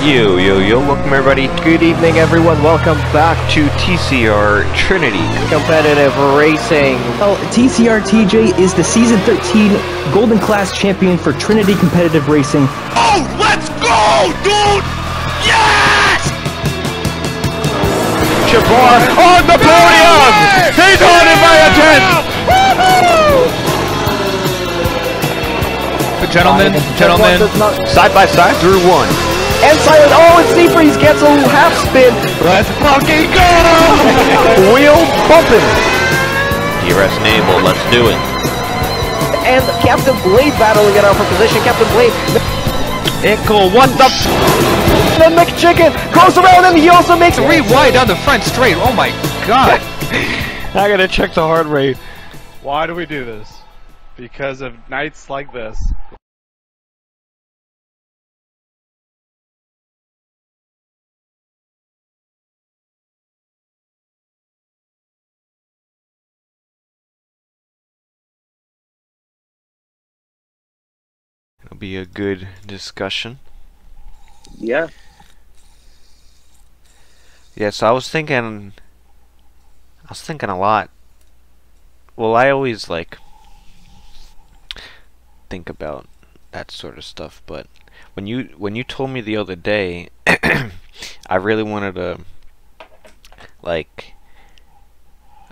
Yo, yo, yo, welcome everybody. Good evening, everyone. Welcome back To TCR Trinity. competitive racing. Well, TCR TJ is the Season 13 Golden Class Champion for Trinity Competitive Racing. Oh, let's go, dude! Yes! Jabbar on the podium! He's haunted by a tent! Gentlemen, gentlemen, Side by side through one. And Silent. Oh, and Seafreeze gets a half spin. Let's fucking go! Wheel bumping. DRS enable, let's do it. And Captain Blade battling it out for position. Captain Blade. Ickle, what the f- Then McChicken goes around and he also makes three wide down the front straight. Oh my god. I gotta check the heart rate. Why do we do this? Because of nights like this. Be a good discussion. Yeah. Yeah, so I was thinking. I was thinking a lot. Well, I always like think about that sort of stuff, but when you when you told me the other day, I really wanted to like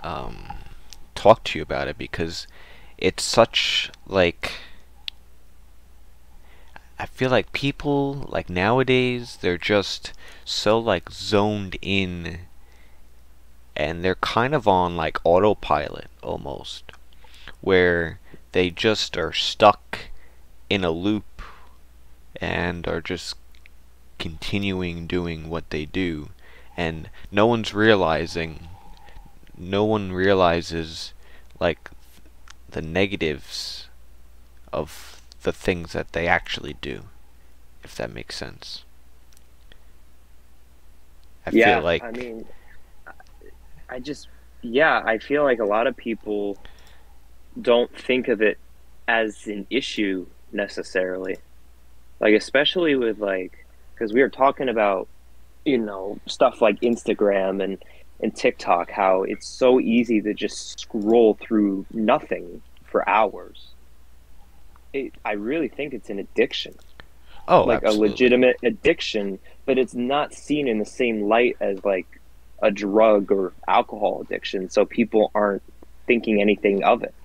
um talk to you about it because it's such like I feel like people like nowadays they're just so like zoned in and they're kind of on like autopilot almost where they just are stuck in a loop and are just continuing doing what they do. And no one's realizing no one realizes like the negatives of the things that they actually do if that makes sense I yeah. feel like I mean, I just, yeah, I feel like a lot of people don't think of it as an issue necessarily. Like, especially with like, because we were talking about, you know, stuff like Instagram and, and TikTok, how it's so easy to just scroll through nothing for hours. It, I really think it's an addiction. oh like absolutely. a legitimate addiction, but it's not seen in the same light as like a drug or alcohol addiction, so people aren't thinking anything of it.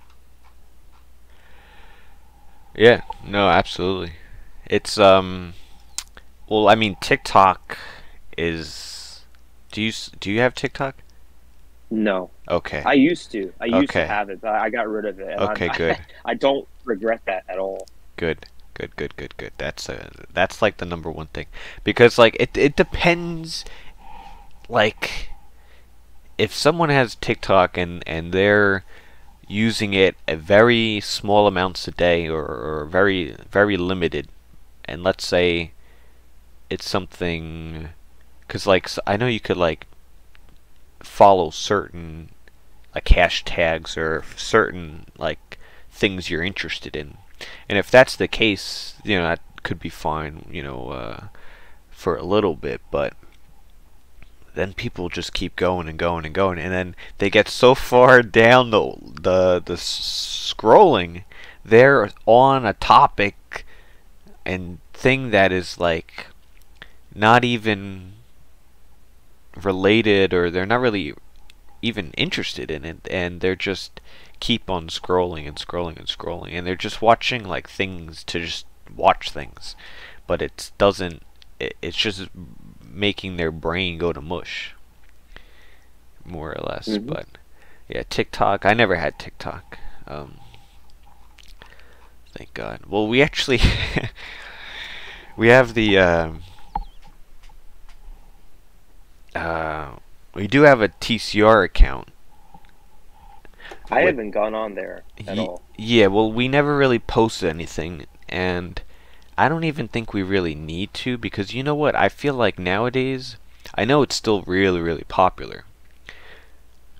Yeah, no, absolutely. It's um well, I mean TikTok is do you do you have TikTok? No, Okay. I used to. I used Okay. to have it, but I got rid of it. Okay, I, good. I, don't regret that at all. Good. Good, good, good, good. That's uh, that's like the number one thing. Because like it it depends like if someone has TikTok and and they're using it a very small amounts a day or, or very very limited and let's say it's something cuz like I know you could like follow certain like hashtags or certain like things you're interested in. And if that's the case you know that could be fine you know uh, for a little bit but then people just keep going and going and going. And then they get so far down the the the scrolling they're on a topic and thing that is like not even related or they're not really even interested in it. And they're just keep on scrolling and scrolling and scrolling and they're just watching like things to just watch things. But it doesn't it, it's just making their brain go to mush more or less. Mhm. but yeah TikTok I never had TikTok. Um thank god. Well we actually we have the um uh we do have a TCR account I haven't gone on there at all. Yeah, well, we never really posted anything, and I don't even think we really need to because you know what? I feel like nowadays, I know it's still really, really popular,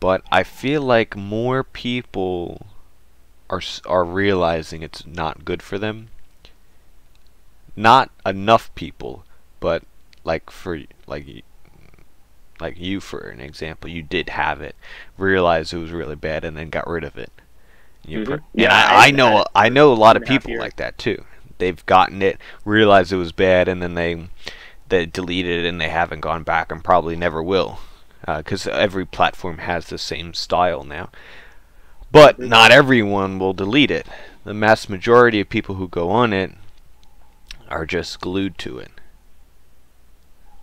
but I feel like more people are are realizing it's not good for them. Not enough people, but like for like like you for an example, you did have it, realized it was really bad, and then got rid of it. You Mhm. per- Yeah, and I, I- I know I- know a lot of two and a half people years. like that too. They've gotten it, realized it was bad, and then they they deleted it, and they haven't gone back, and probably never will, because every platform has the same style now. But not everyone will delete it. The mass majority of people who go on it are just glued to it.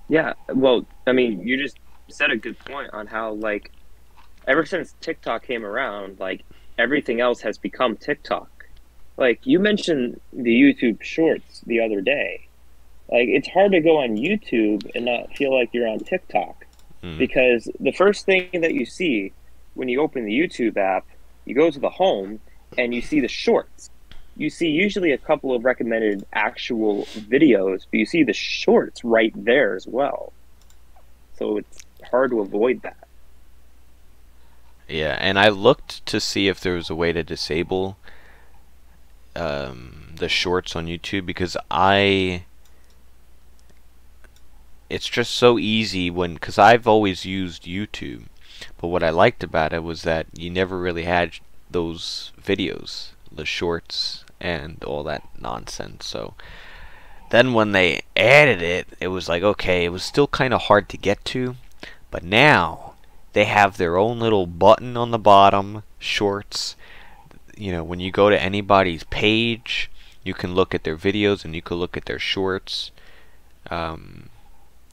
Yeah, well, I mean, you just said a good point on how like ever since TikTok came around, like everything else has become TikTok. Like you mentioned the YouTube Shorts the other day. Like it's hard to go on YouTube and not feel like you're on TikTok Mm. because the first thing that you see when you open the YouTube app, you go to the home and you see the shorts. You see usually a couple of recommended actual videos, but you see the shorts right there as well. So it's hard to avoid that. Yeah, and I looked to see if there was a way to disable um, the shorts on YouTube because I. It's just so easy when. Because I've always used YouTube, but what I liked about it was that you never really had those videos, the shorts, and all that nonsense. So. Then when they added it, it was like, okay, it was still kind of hard to get to, but now they have their own little button on the bottom, shorts. You know, when you go to anybody's page, you can look at their videos and you can look at their shorts. Um,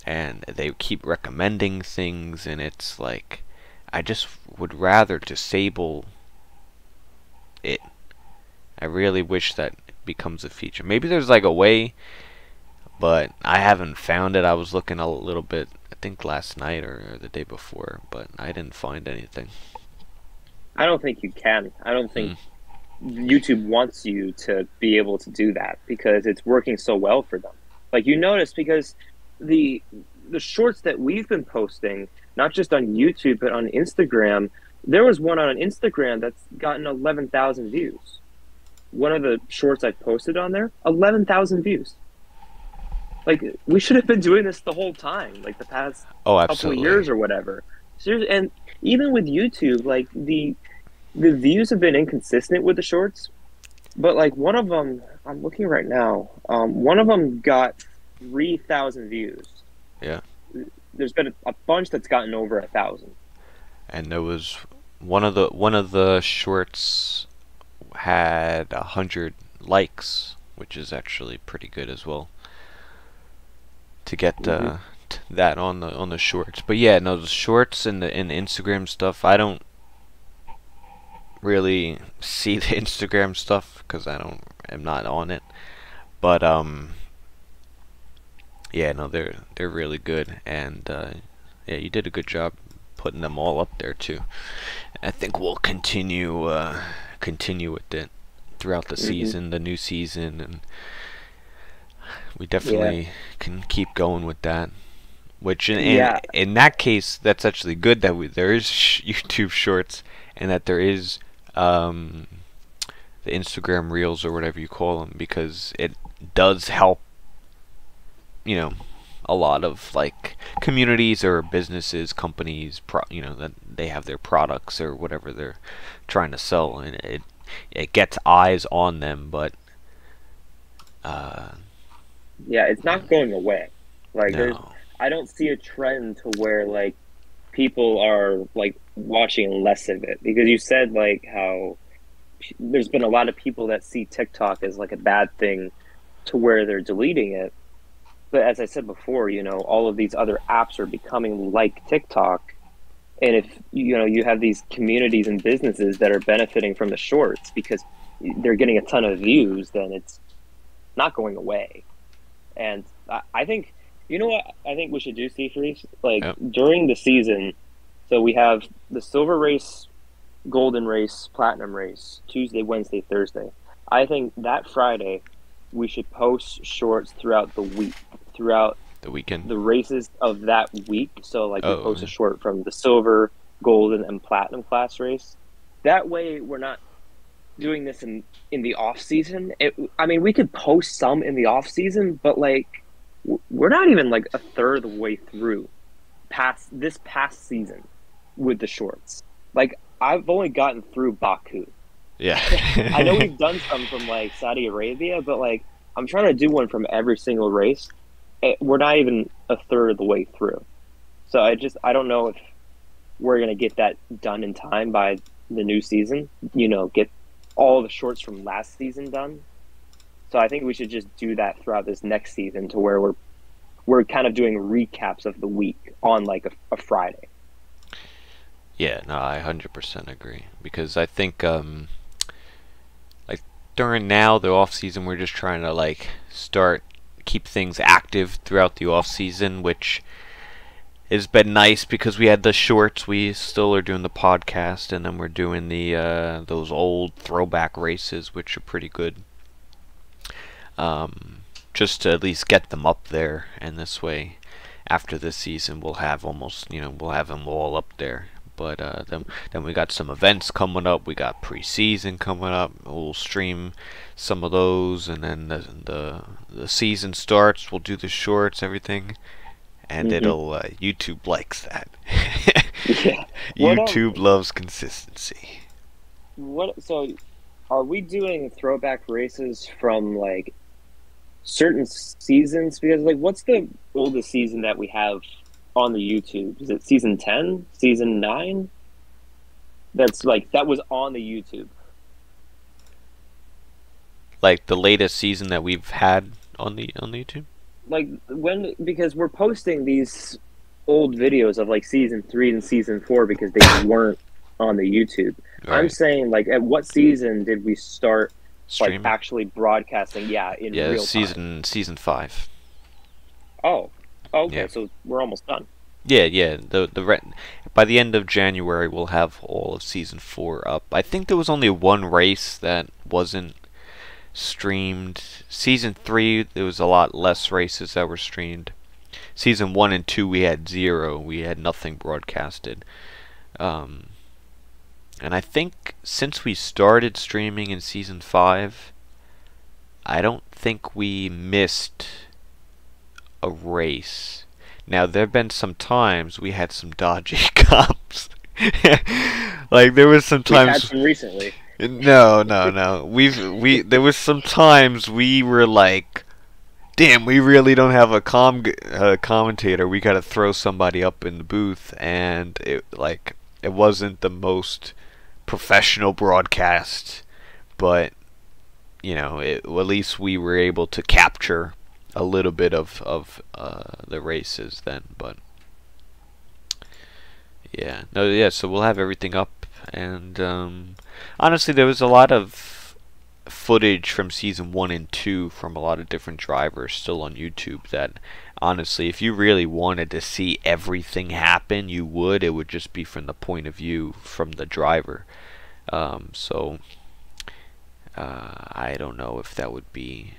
and they keep recommending things, and it's like, I just would rather disable it. I really wish that becomes a feature. Maybe there's like a way, but I haven't found it. I was looking a little bit, think last night or, or the day before, but I didn't find anything. I don't think you can. I don't think hmm. YouTube wants you to be able to do that because it's working so well for them. Like you notice because the the shorts that we've been posting, not just on YouTube but on Instagram, there was one on Instagram that's gotten eleven thousand views. One of the shorts I posted on there, eleven thousand views. Like we should have been doing this the whole time, like the past Oh, couple of years or whatever. Seriously, and even with YouTube, like the the views have been inconsistent with the shorts, but like one of them, I'm looking right now. Um, one of them got three thousand views. Yeah. There's been a, a bunch that's gotten over a thousand. and there was one of the one of the shorts had a hundred likes, which is actually pretty good as well. To get uh, t- that on the on the shorts, but yeah, no, the shorts and the and the Instagram stuff, I don't really see the Instagram stuff because I don't am not on it, but um, yeah, no, they're they're really good, and uh, yeah, you did a good job putting them all up there too. I think we'll continue uh, continue with it throughout the Mhm. season, the new season, and we definitely can keep going with that. Which in, in Yeah. in that case, that's actually good that we, there is sh- YouTube Shorts and that there is um, the Instagram Reels or whatever you call them because it does help. You know, a lot of like communities or businesses, companies, pro- you know, that they have their products or whatever they're trying to sell, and it it gets eyes on them, but uh, Yeah, it's not going away. Like there's I don't see a trend to where like people are like watching less of it because you said like how there's been a lot of people that see TikTok as like a bad thing to where they're deleting it. But as I said before, you know, all of these other apps are becoming like TikTok. And if you know you have these communities and businesses that are benefiting from the shorts because they're getting a ton of views, then it's not going away. And I, I think you know what I think we should do, Reese? Like Yep. during the season, so we have the silver race, golden race, platinum race, Tuesday, Wednesday, Thursday. I think that Friday we should post shorts throughout the week, throughout the weekend. the races of that week. So like we Oh, post a short from the silver, golden, and platinum class race. That way we're not doing this in in the off season. It, I mean, we could post some in the off season, but like we're not even like a third of the way through past this past season with the shorts. Like I've only gotten through Baku. Yeah. I know we've done some from like Saudi Arabia, but like I'm trying to do one from every single race. Eh, We're not even a third of the way through. So I just I don't know if we're gonna get that done in time by the new season. You know, get all the shorts from last season done. So I think we should just do that throughout this next season to where we're we're kind of doing recaps of the week on like a, a Friday. Yeah, no, I hundred percent agree because I think um, like during now the off season we're just trying to like start keep things active throughout the off season, which has been nice because we had the shorts. We still are doing the podcast, and then we're doing the uh, those old throwback races, which are pretty good. Um, just to at least get them up there, and this way, after this season, we'll have almost you know we'll have them all up there. But uh, then then we got some events coming up. We got preseason coming up. We'll stream some of those, and then the the, the season starts. We'll do the shorts, everything, and Mhm. it'll uh, YouTube likes that. Yeah. YouTube loves consistency. What? So, are we doing throwback races from like certain seasons? Because like, what's the oldest season that we have on the YouTube? Is it season ten? Season nine? That's like that was on the YouTube. Like the latest season that we've had on the on the YouTube. Like when because we're posting these old videos of like season three and season four because they weren't on the YouTube. I'm saying like at what season did we start like actually broadcasting? Yeah, in yeah, real time. season season five. Oh, okay. Yeah. So we're almost done. Yeah, yeah. The the re- by the end of January we'll have all of season four up. I think there was only one race that wasn't streamed. Season three there was a lot less races that were streamed. Season one and two we had zero. We had nothing broadcasted. Um, and I think since we started streaming in season five, I don't think we missed a race. Now there have been some times we had some dodgy cops. like there was some We had times some recently. No, no, no. We've we there was some times we were like, damn, we really don't have a com uh, commentator. We got to throw somebody up in the booth, and it like it wasn't the most professional broadcast, but you know, it, at least we were able to capture a little bit of of uh, the races then. But yeah, no, yeah. So we'll have everything up, and um, honestly, there was a lot of footage from season one and two from a lot of different drivers still on YouTube. That honestly, if you really wanted to see everything happen, you would. It would just be from the point of view from the driver. Um, so uh, I don't know if that would be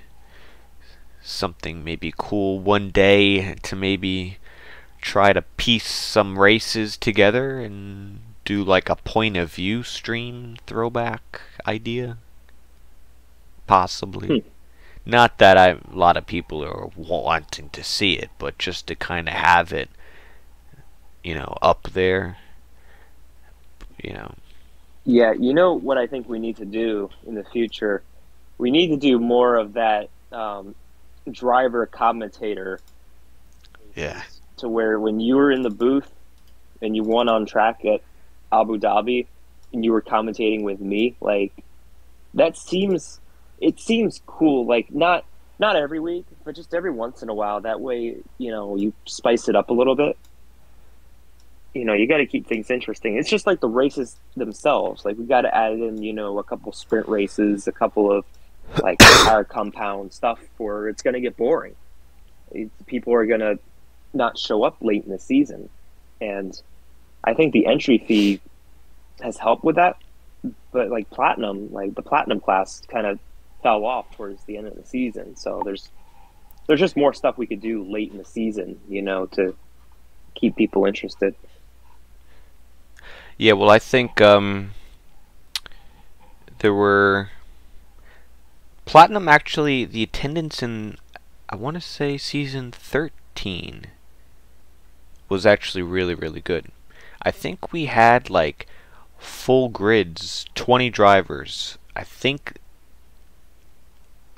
something maybe cool one day to maybe try to piece some races together and do like a point of view stream throwback idea? Possibly. Not that I, a lot of people are wanting to see it but just to kind of have it you know up there you know. Yeah, you know what I think we need to do in the future? We need to do more of that um, driver commentator yeah. to where when you were in the booth and you won on track at Abu Dhabi and you were commentating with me, like that seems it seems cool. Like not not every week, but just every once in a while. That way, you know, you spice it up a little bit. You know, you got to keep things interesting. It's just like the races themselves. Like we got to add in, you know, a couple sprint races, a couple of like tire compound stuff, or it's going to get boring. People are going to not show up late in the season, and I think the entry fee has helped with that. But like platinum, like the platinum class, kind of fell off towards the end of the season. So there's there's just more stuff we could do late in the season, you know, to keep people interested. Yeah, well, I think um, there were platinum. Actually, the attendance in I want to say season 13 was actually really really good. I think we had like full grids, 20 drivers. I think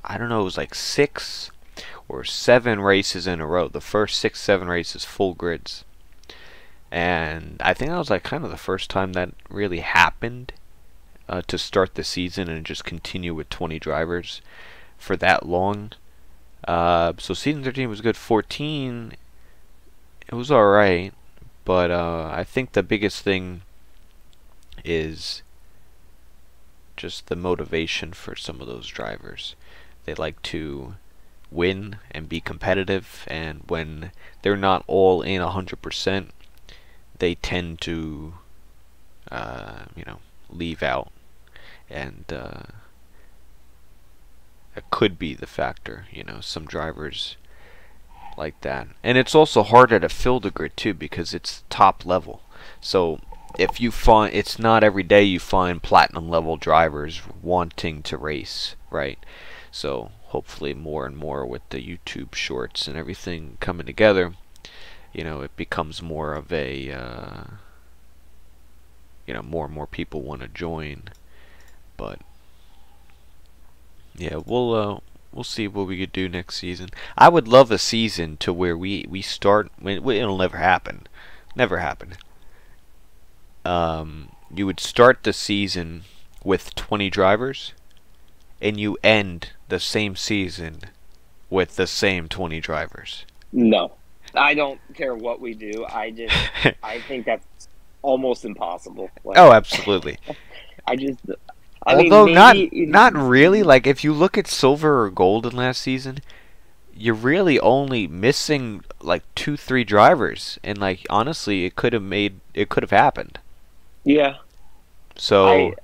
I don't know, it was like 6 or 7 races in a row. The first 6 7 races full grids. And I think that was like kind of the first time that really happened uh, to start the season and just continue with 20 drivers for that long. Uh, so season 13 was good. 14, it was alright, but uh, I think the biggest thing is just the motivation for some of those drivers. They like to win and be competitive, and when they're not all in 100%, they tend to, uh, you know, leave out, and uh, it could be the factor. You know, some drivers like that, and it's also harder to fill the grid too because it's top level. So if you find it's not every day you find platinum level drivers wanting to race, right? So hopefully more and more with the YouTube shorts and everything coming together you know, it becomes more of a, uh, you know, more and more people want to join. But yeah, we'll uh, we'll see what we could do next season. I would love a season to where we we start. It'll never happen, never happen. Um, you would start the season with 20 drivers, and you end the same season with the same 20 drivers. No. I don't care what we do. I just I think that's almost impossible. Like, oh, absolutely. I just I Although mean, not maybe- not really. Like if you look at silver or golden last season, you're really only missing like two, three drivers, and like honestly, it could have made it could have happened. Yeah. So I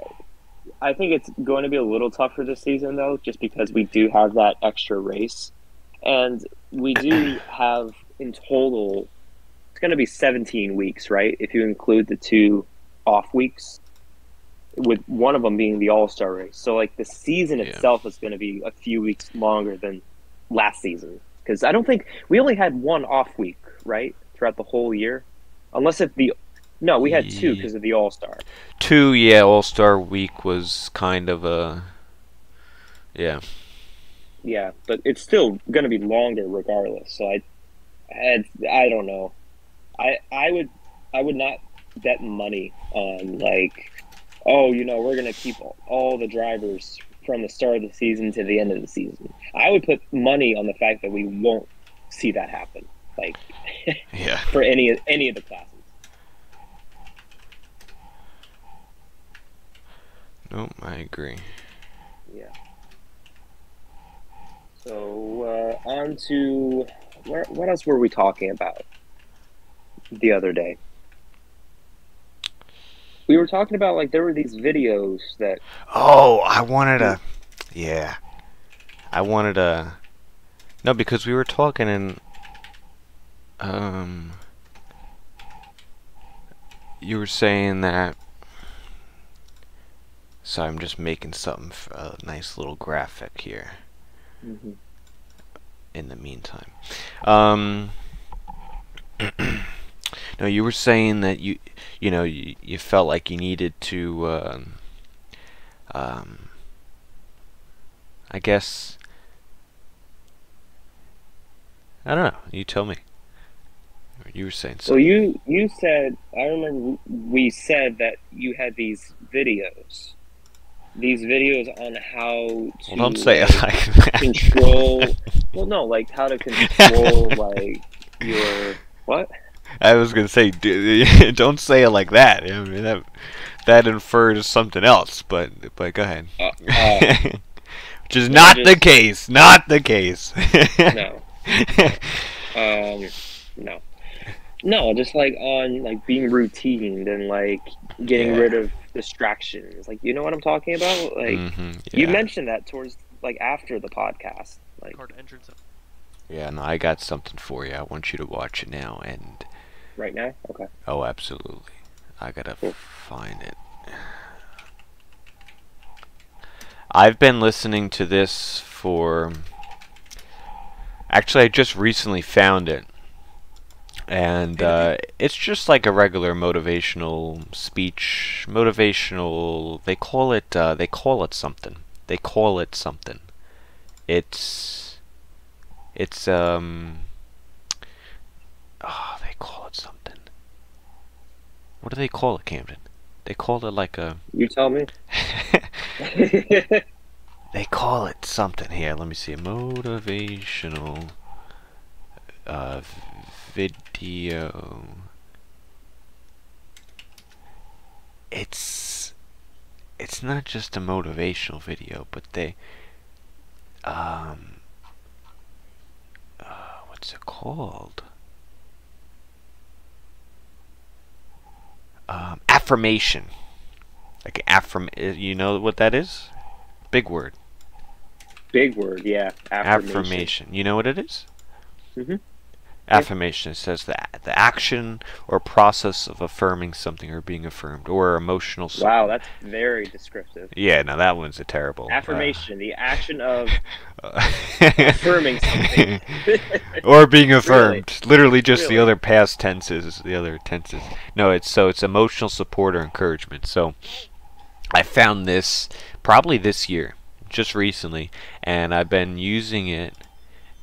I think it's going to be a little tougher this season though, just because we do have that extra race, and we do have in total. It's going to be 17 weeks, right? If you include the two off weeks, with one of them being the All Star race. So like the season Yeah. itself is going to be a few weeks longer than last season because I don't think we only had one off week, right, throughout the whole year, unless if the no, we had two because of the All Star. two, yeah, All Star Week was kind of a yeah. Yeah, but it's still going to be longer regardless. So I, I, I don't know. I I would I would not bet money on like, oh, you know, we're going to keep all the drivers from the start of the season to the end of the season. I would put money on the fact that we won't see that happen. Like Yeah. for any any of the classes. Nope, I agree. Yeah. So uh, on to where, what else were we talking about the other day? We were talking about like there were these videos that Oh, I wanted a yeah. I wanted a no because we were talking and um you were saying that so I'm just making something for a nice little graphic here in the meantime. Um No, you were saying that you you know you, you felt like you needed to um um, I guess I don't know. You tell me. You were saying so something. you you said I remember we said that you had these videos, these videos on how to well, don't say it like, like that. control. well, no, like how to control like your what? I was gonna say, don't say it like that. I mean, that that infers something else. But but go ahead. Uh, uh, Which is no, not the case. Not the case. no. Um, no, no, just like on like being routine and like getting Yeah. rid of distractions. Like, you know what I'm talking about? Like, Mhm, you mentioned that towards like after the podcast. Like, Yeah, no, I got something for you. I want you to watch it now. And right now? Okay. oh, absolutely, I gotta Cool. find it. I've been listening to this for Actually, I just recently found it, and uh, it's just like a regular motivational speech. Motivational. They call it. Uh, they call it something. They call it something. It's. It's um. Oh, they call it something. What do they call it, Camden? They call it like a. You tell me. They call it something here. Let me see. Motivational uh, video. It's it's not just a motivational video, but they um uh, what's it called? Um, affirmation. Like affirm. uh, You know what that is? Big word. Big word, yeah. Affirmation. affirmation. You know what it is? Mhm. Affirmation. It says that the action or process of affirming something or being affirmed, or emotional. s- Wow, that's very descriptive. Yeah, now that one's a terrible. uh, Affirmation, the action of uh, affirming something. or being affirmed. Literally, just the other past tenses. The other tenses. No, it's so it's emotional support or encouragement. So, I found this probably this year, just recently, and I've been using it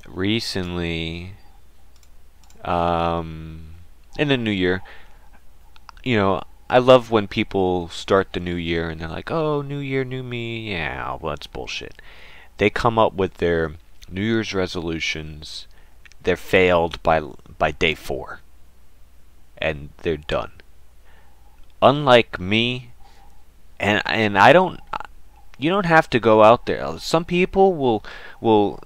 recently. Um, in the new year, you know, I love when people start the new year and they're like, "Oh, new year, new me." Yeah, well, that's bullshit. They come up with their New Year's resolutions. They're failed by by day four, and they're done. Unlike me, and and I don't. You don't have to go out there. Some people will will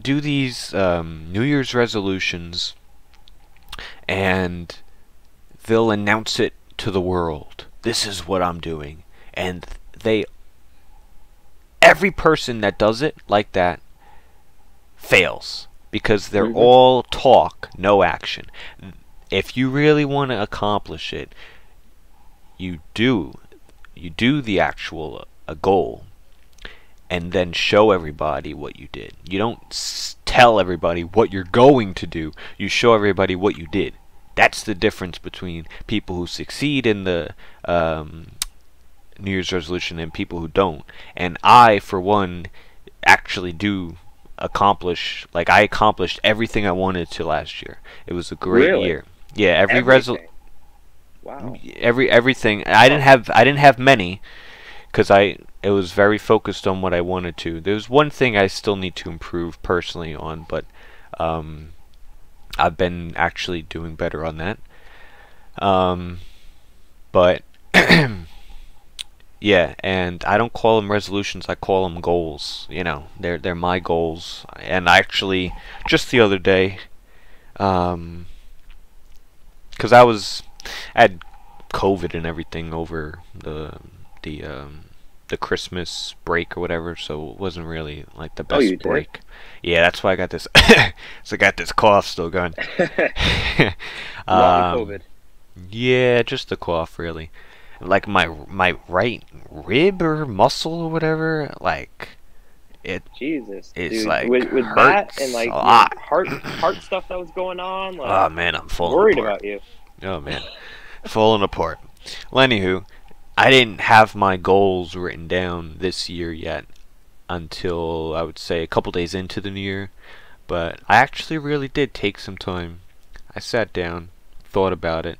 do these um, New Year's resolutions, and they'll announce it to the world. This is what I'm doing, and they. Every person that does it like that fails because they're Mhm. all talk, no action. If you really want to accomplish it, you do you do the actual a goal and then show everybody what you did. You don't s- tell everybody what you're going to do. You show everybody what you did. That's the difference between people who succeed in the um, New Year's resolution and people who don't. And I, for one, actually do accomplish. Like I accomplished everything I wanted to last year. It was a great Really? year. Yeah, every resol Everything. Wow. every everything. I didn't have I didn't have many because I it was very focused on what I wanted to. There's one thing I still need to improve personally on, but um, I've been actually doing better on that. Um, but yeah, and I don't call them resolutions. I call them goals. You know, they're they're my goals. And actually, just the other day, um, because I was I had COVID and everything over the the um, the Christmas break or whatever, so it wasn't really like the Oh, best did? break. Yeah, that's why I got this. so I got this cough still going. Um, COVID. Yeah, just the cough, really. Like my my right rib or muscle or whatever, like it. Jesus, it's dude. like with, with that and like heart heart stuff that was going on, like Oh man, I'm falling worried apart. about you. Oh man, falling apart. Well, anywho, I didn't have my goals written down this year yet until I would say a couple days into the new year, but I actually really did take some time. I sat down, thought about it,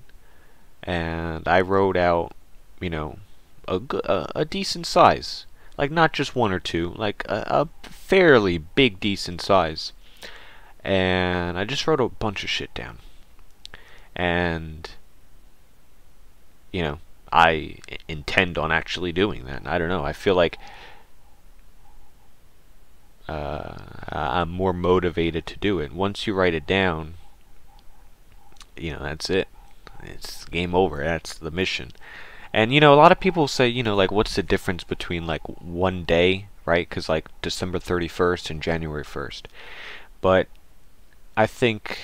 and I wrote out, you know, a a, a decent size, like not just one or two, like a, a fairly big decent size, and I just wrote a bunch of shit down. And you know I intend on actually doing that. I don't know. I feel like uh, I'm more motivated to do it. Once you write it down, you know that's it. It's game over. That's the mission. And you know, a lot of people say, you know, like, what's the difference between like one day, right? Because like December 31st and January 1st. But I think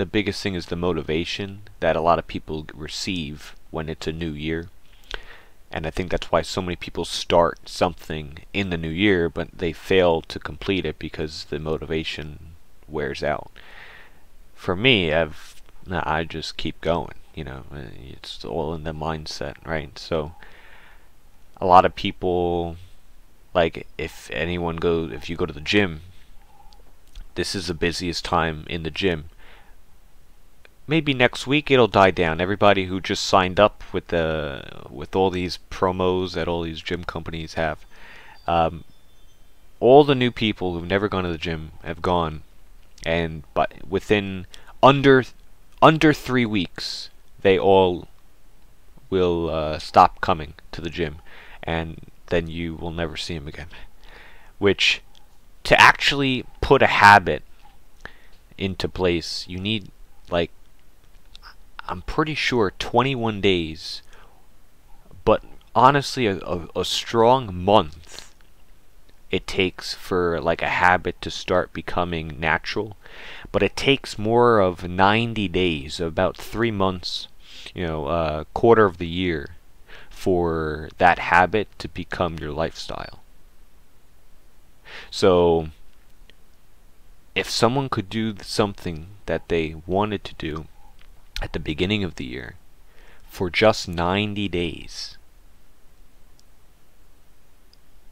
the biggest thing is the motivation that a lot of people receive when it's a new year. And I think that's why so many people start something in the new year, but they fail to complete it because the motivation wears out. For me, I've I just keep going. You know, uh, it's all in the mindset, right? So a lot of people like if anyone go if you go to the gym this is the busiest time in the gym maybe next week it'll die down. Everybody who just signed up with the with all these promos that all these gym companies have um, all the new people who've never gone to the gym have gone. And but within under under 3 weeks they all will uh, stop coming to the gym. And then you will never see them again. Which, to actually put a habit into place, you need, like, I'm pretty sure 21 days, but honestly, a, a, a strong month it takes for, like, a habit to start becoming natural. But it takes more of 90 days, about three months, you know, a uh, quarter of the year for that habit to become your lifestyle. So, if someone could do something that they wanted to do at the beginning of the year for just 90 days,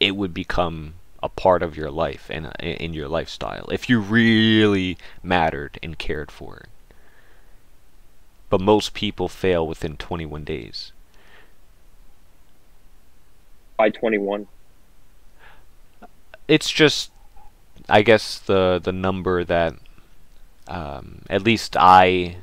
it would become a part of your life and in your lifestyle if you really mattered and cared for it. But most people fail within 21 days by 21? It's just, I guess the the number that um, at least I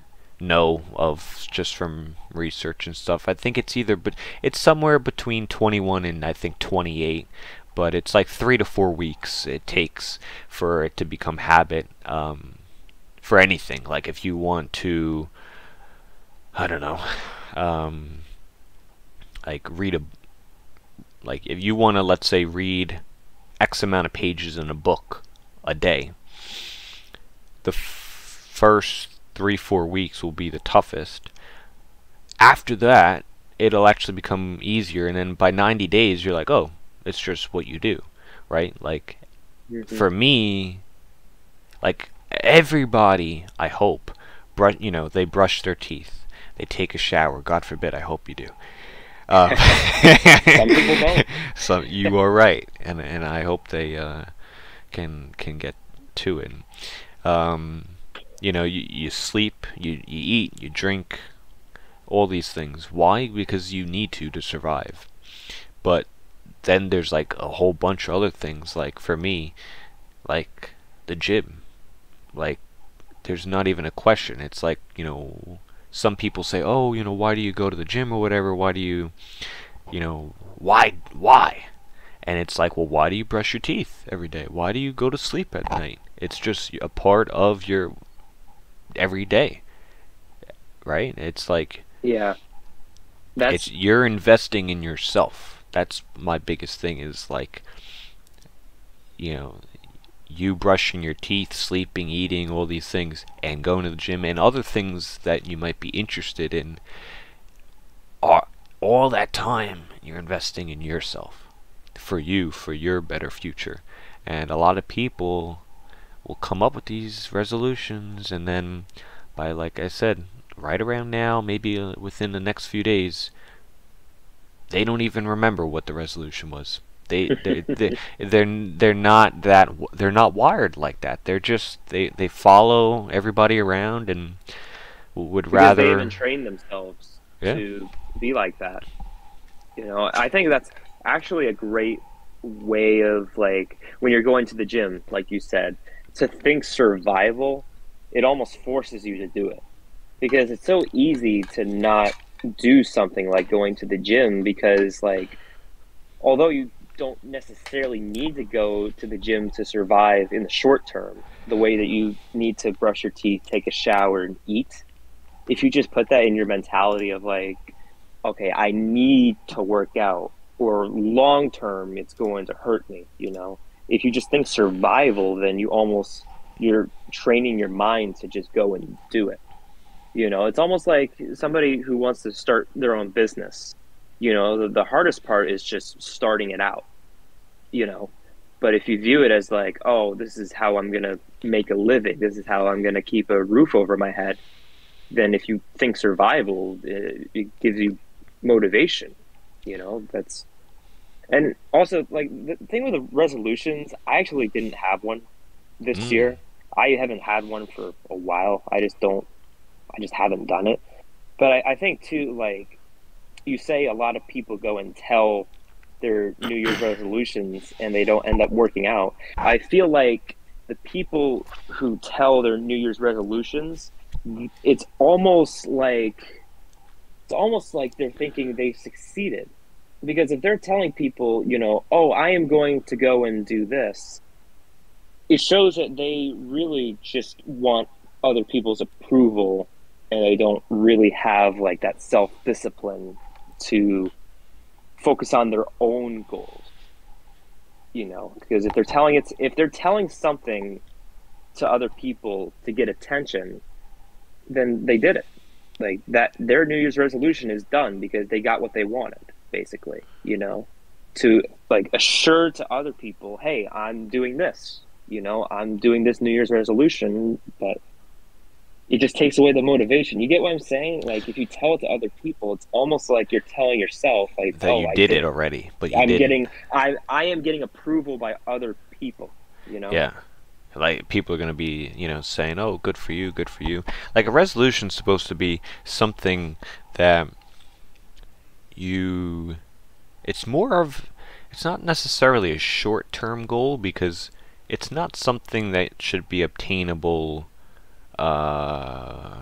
know of just from research and stuff. I think it's either, but it's somewhere between 21 and I think 28. But it's like three to four weeks it takes for it to become habit um, for anything. Like if you want to, I don't know, um, like read a like if you want to, let's say, read X amount of pages in a book a day, the first three, four weeks will be the toughest. After that, it'll actually become easier, and then by 90 days, you're like, oh, it's just what you do, right? Like, mm-hmm. for me, like everybody, I hope, br- you know, they brush their teeth, they take a shower. God forbid, I hope you do. Uh, Some people don't. So you are right, and and I hope they uh, can can get to it. Um, you know, you you sleep, you you eat, you drink, all these things. Why? Because you need to to survive. But then there's like a whole bunch of other things. Like for me, like the gym. Like there's not even a question. It's like you know some people say, oh, you know, why do you go to the gym or whatever? Why do you, you know, why, why? And it's like, well, why do you brush your teeth every day? Why do you go to sleep at night? It's just a part of your every day, right? It's like, yeah, that's it's you're investing in yourself. That's my biggest thing. Is like, you know, you brushing your teeth, sleeping, eating, all these things, and going to the gym, and other things that you might be interested in, are all that time you're investing in yourself, for you, for your better future. And a lot of people will come up with these resolutions, and then, by like I said, right around now, maybe uh, within the next few days, they don't even remember what the resolution was. They they they they're they're not that they're not wired like that. They're just they they follow everybody around and would because rather they even train themselves yeah. to be like that. You know, I think that's actually a great way of like when you're going to the gym, like you said, to think survival. It almost forces you to do it because it's so easy to not do something like going to the gym because like although you don't necessarily need to go to the gym to survive in the short term the way that you need to brush your teeth, take a shower, and eat. If you just put that in your mentality of like, okay, I need to work out, or long term, it's going to hurt me, you know. If you just think survival, then you almost you're training your mind to just go and do it. You know, it's almost like somebody who wants to start their own business You know, the, the hardest part is just starting it out. You know, but if you view it as like, oh, this is how I'm gonna make a living, this is how I'm gonna keep a roof over my head, then if you think survival, it, it gives you motivation. You know, that's and also like the thing with the resolutions, I actually didn't have one this Mm. year. I haven't had one for a while. I just don't. I just haven't done it. But I, I think too, like you say, a lot of people go and tell their New Year's resolutions and they don't end up working out. I feel like the people who tell their New Year's resolutions, it's almost like it's almost like they're thinking they succeeded. Because if they're telling people, you know, oh, I am going to go and do this, it shows that they really just want other people's approval and they don't really have like that self discipline to focus on their own goals. You know, because if they're telling it, if they're telling something to other people to get attention, then they did it. Like that, their New Year's resolution is done because they got what they wanted, basically. You know, to like assure to other people, hey, I'm doing this. You know, I'm doing this New Year's resolution, but it just takes away the motivation. You get what I'm saying? Like if you tell it to other people, it's almost like you're telling yourself, like, That oh, you I did it already, but you I'm didn't. getting, I, I am getting approval by other people. You know? Yeah. Like people are gonna be, you know, saying, "Oh, good for you, good for you." Like a resolution's supposed to be something that you. It's more of. It's not necessarily a short-term goal because it's not something that should be obtainable uh,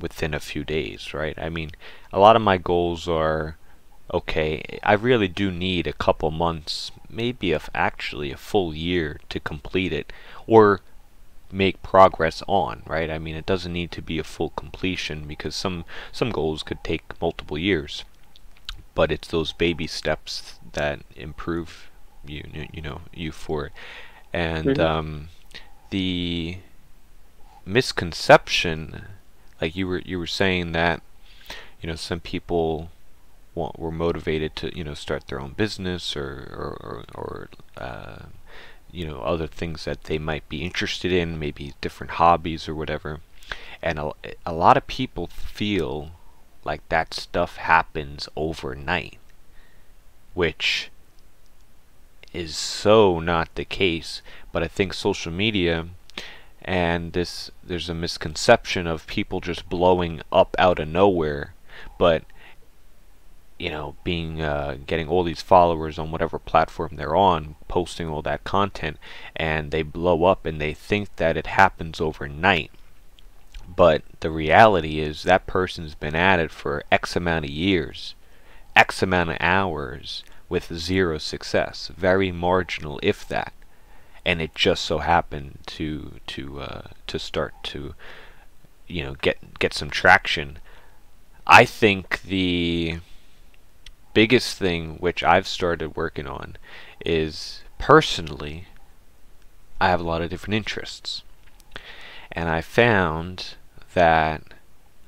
within a few days, right? I mean, a lot of my goals are okay. I really do need a couple months, maybe a f actually a full year to complete it or make progress on, right? I mean, it doesn't need to be a full completion because some some goals could take multiple years. But it's those baby steps that improve you you- you know you for it. And Mhm. um, the misconception like you were you were saying that you know some people want, were motivated to you know start their own business or or or, or uh, you know other things that they might be interested in maybe different hobbies or whatever and a, a lot of people feel like that stuff happens overnight which is so not the case. But i think social media and this there's a misconception of people just blowing up out of nowhere but you know being uh, getting all these followers on whatever platform they're on posting all that content and they blow up and they think that it happens overnight but the reality is that person's been at it for x amount of years x amount of hours with zero success very marginal if that and it just so happened to to uh, to start to you know get get some traction. I think the biggest thing which I've started working on is personally I have a lot of different interests. And I found that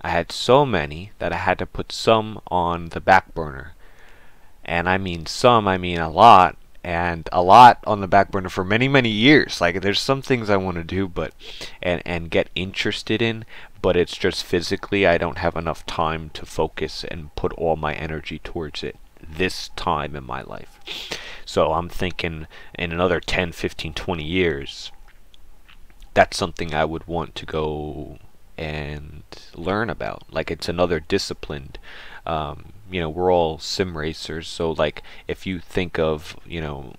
I had so many that I had to put some on the back burner. And I mean some, I mean a lot, and a lot on the back burner for many many years like there's some things i want to do but and and get interested in but it's just physically i don't have enough time to focus and put all my energy towards it this time in my life so i'm thinking in another 10 15 20 years that's something i would want to go and learn about. Like it's another discipline um, you know we're all sim racers so like if you think of you know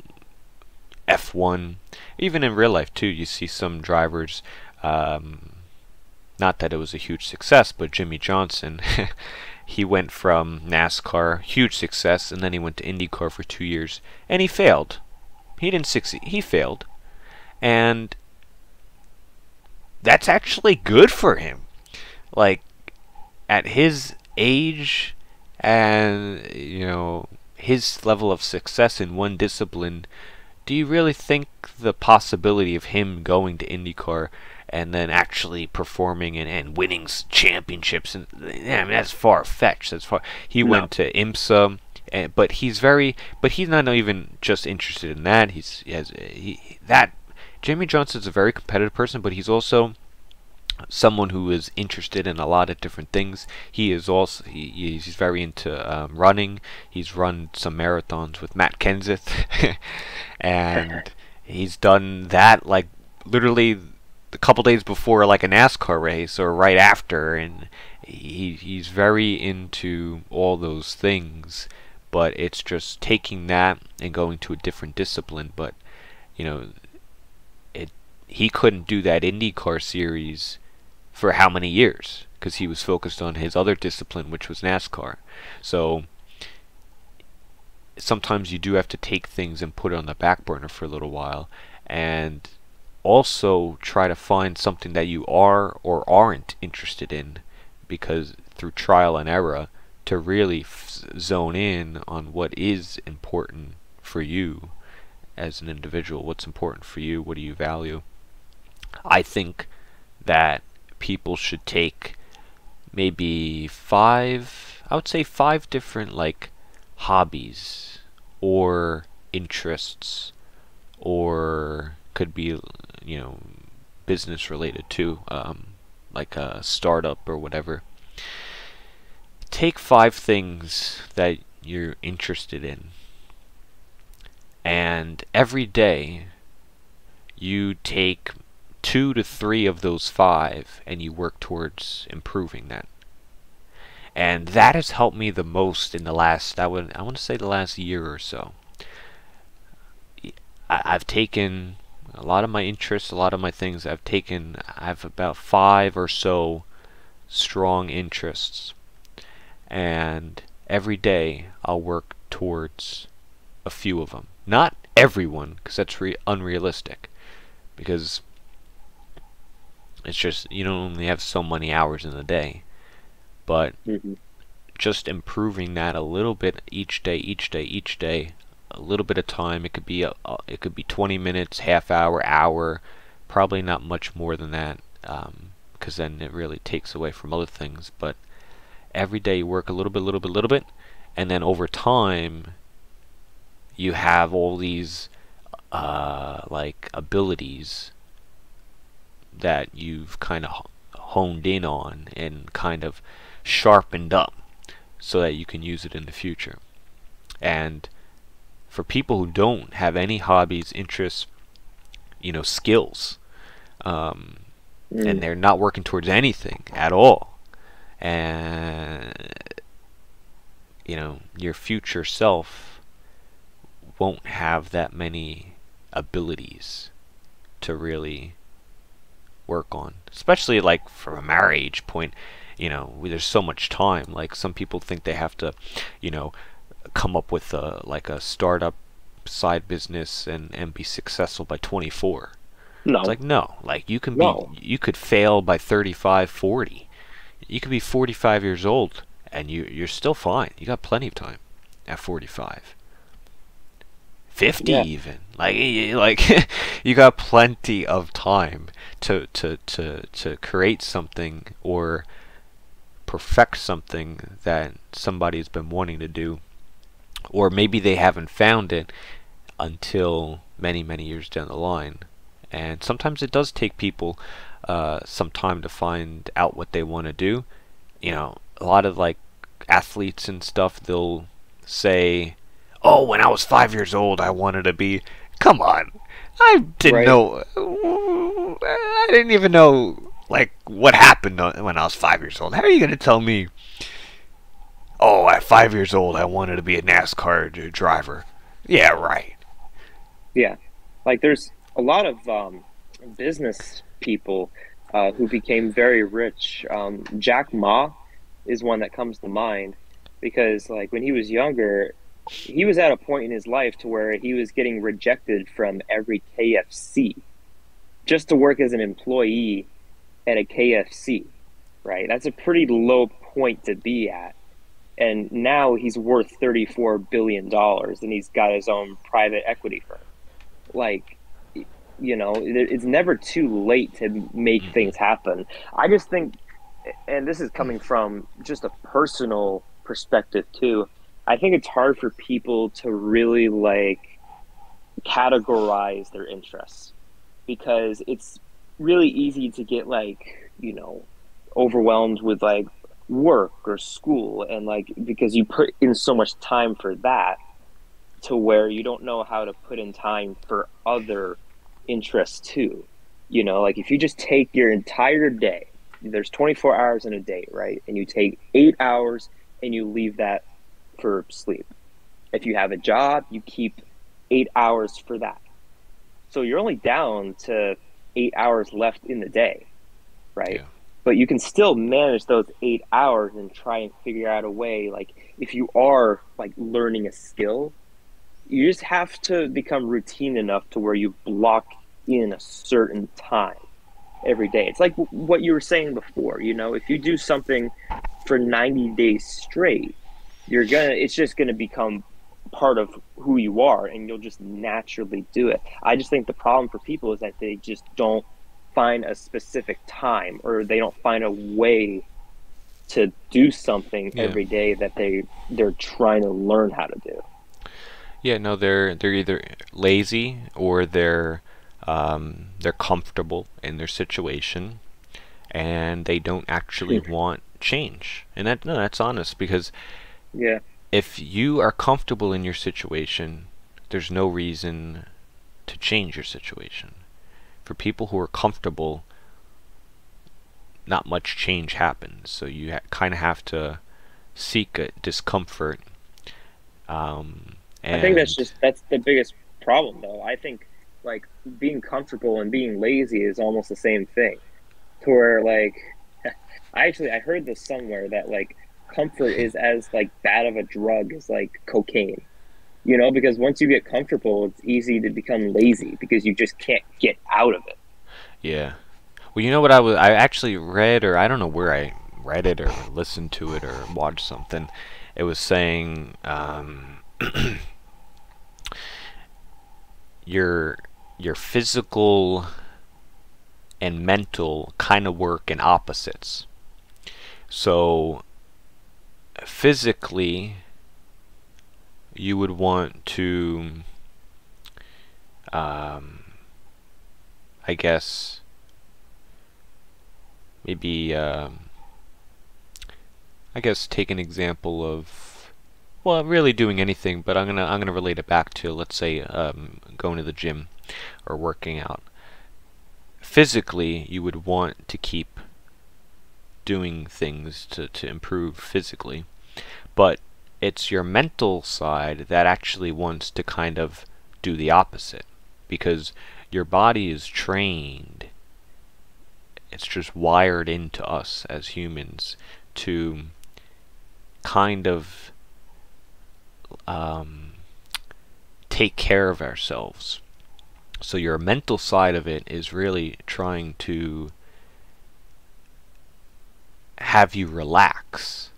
F1 even in real life too you see some drivers um, not that it was a huge success but Jimmie Johnson he went from NASCAR huge success and then he went to IndyCar for two years and he failed. He didn't succeed he failed. And that's actually good for him like at his age and you know his level of success in one discipline do you really think the possibility of him going to IndyCar and then actually performing and, and winning championships and I mean that's far fetched that's far he No. went to IMSA and, but he's very, but he's not even just interested in that. He's he has he that Jamie Johnson's a very competitive person, but he's also someone who is interested in a lot of different things. He is also he, he's very into um, running. He's run some marathons with Matt Kenseth, and he's done that like literally a couple days before like a NASCAR race or right after, and he he's very into all those things. But it's just taking that and going to a different discipline. But you know, he couldn't do that IndyCar series for how many years because he was focused on his other discipline, which was NASCAR. So sometimes you do have to take things and put it on the back burner for a little while and also try to find something that you are or aren't interested in because through trial and error to really f- zone in on what is important for you as an individual what's important for you what do you value i think that people should take maybe five I would say five different like hobbies or interests or could be you know business related too um, like a startup or whatever. Take five things that you're interested in. And every day you take two to three of those five and you work towards improving that. And that has helped me the most in the last I would I want to say the last year or so. I, I've taken a lot of my interests, a lot of my things I've taken I have about five or so strong interests. And every day I'll work towards a few of them. Not everyone, because that's re- unrealistic. Because it's just you don't only have so many hours in the day, but hmm just improving that a little bit each day, each day, each day, a little bit of time. It could be a, it could be 20 minutes, half hour, hour, probably not much more than that, because then it really takes away from other things. But every day you work a little bit, little bit, little bit, and then over time you have all these uh, like abilities that you've kind of honed in on and kind of sharpened up so that you can use it in the future. And for people who don't have any hobbies, interests, you know, skills, um, and they're not working towards anything at all, and you know, your future self won't have that many abilities to really work on, especially like from a marriage point. You know, there's so much time. Like some people think they have to, you know, come up with a like a startup side business and and be successful by 24. No. It's like no, like you can No. be you could fail by 35, 40. You could be 45 years old and you you're still fine. You got plenty of time at 45. 50 Yeah. even. Like like you got plenty of time to to to to create something or perfect something that somebody's been wanting to do or maybe they haven't found it until many many years down the line and sometimes it does take people uh, some time to find out what they want to do you know a lot of like athletes and stuff they'll say oh when i was five years old i wanted to be come on. I didn't Right. know i didn't even know like what happened when i was five years old. How are you going to tell me oh at five years old i wanted to be a nascar driver? Yeah right. Yeah, like there's a lot of um, business people uh, who became very rich. Um, Jack Ma is one that comes to mind because, like, when he was younger, he was at a point in his life to where he was getting rejected from every KFC just to work as an employee at a KFC. Right, that's a pretty low point to be at. And now he's worth thirty-four billion dollars, and he's got his own private equity firm like you know it's never too late to make mm-hmm. things happen i just think and this is coming from just a personal perspective too I think it's hard for people to really like categorize their interests because it's really easy to get like you know overwhelmed with like work or school and like because you put in so much time for that to where you don't know how to put in time for other interests too. You know like if you just take your entire day there's 24 hours in a day right? And you take 8 hours and you leave that for sleep. If you have a job you keep 8 hours for that. So you're only down to 8 hours left in the day right? Yeah. but you can still manage those eight hours and try and figure out a way like if you are like learning a skill you just have to become routine enough to where you block in a certain time every day. It's like what you were saying before you know if you do something for 90 days straight you're gonna it's just gonna become part of who you are and you'll just naturally do it i just think the problem for people is that they just don't find a specific time or they don't find a way to do something Yeah. every day that they they're trying to learn how to do. Yeah, no, they're they're either lazy or they're um, they're comfortable in their situation, and they don't actually want change. And that no, that's honest because Yeah. if you are comfortable in your situation, there's no reason to change your situation. For people who are comfortable, not much change happens. So you ha- kind of have to seek a discomfort. Um, I think that's just that's the biggest problem though. I think like being comfortable and being lazy is almost the same thing. To where like I actually I heard this somewhere that like comfort is as like bad of a drug as like cocaine. You know, because once you get comfortable, it's easy to become lazy because you just can't get out of it. Yeah. Well, you know what I was I actually read or I don't know where I read it or listened to it or watched something. It was saying um, your your physical and mental kind of work in opposites. So physically you would want to um, I guess maybe um, I guess take an example of well really doing anything but I'm gonna I'm gonna relate it back to let's say um, going to the gym or working out. Physically you would want to keep doing things to, to improve physically but it's your mental side that actually wants to kind of do the opposite because your body is trained it's just wired into us as humans to kind of um, take care of ourselves. So your mental side of it is really trying to have you relax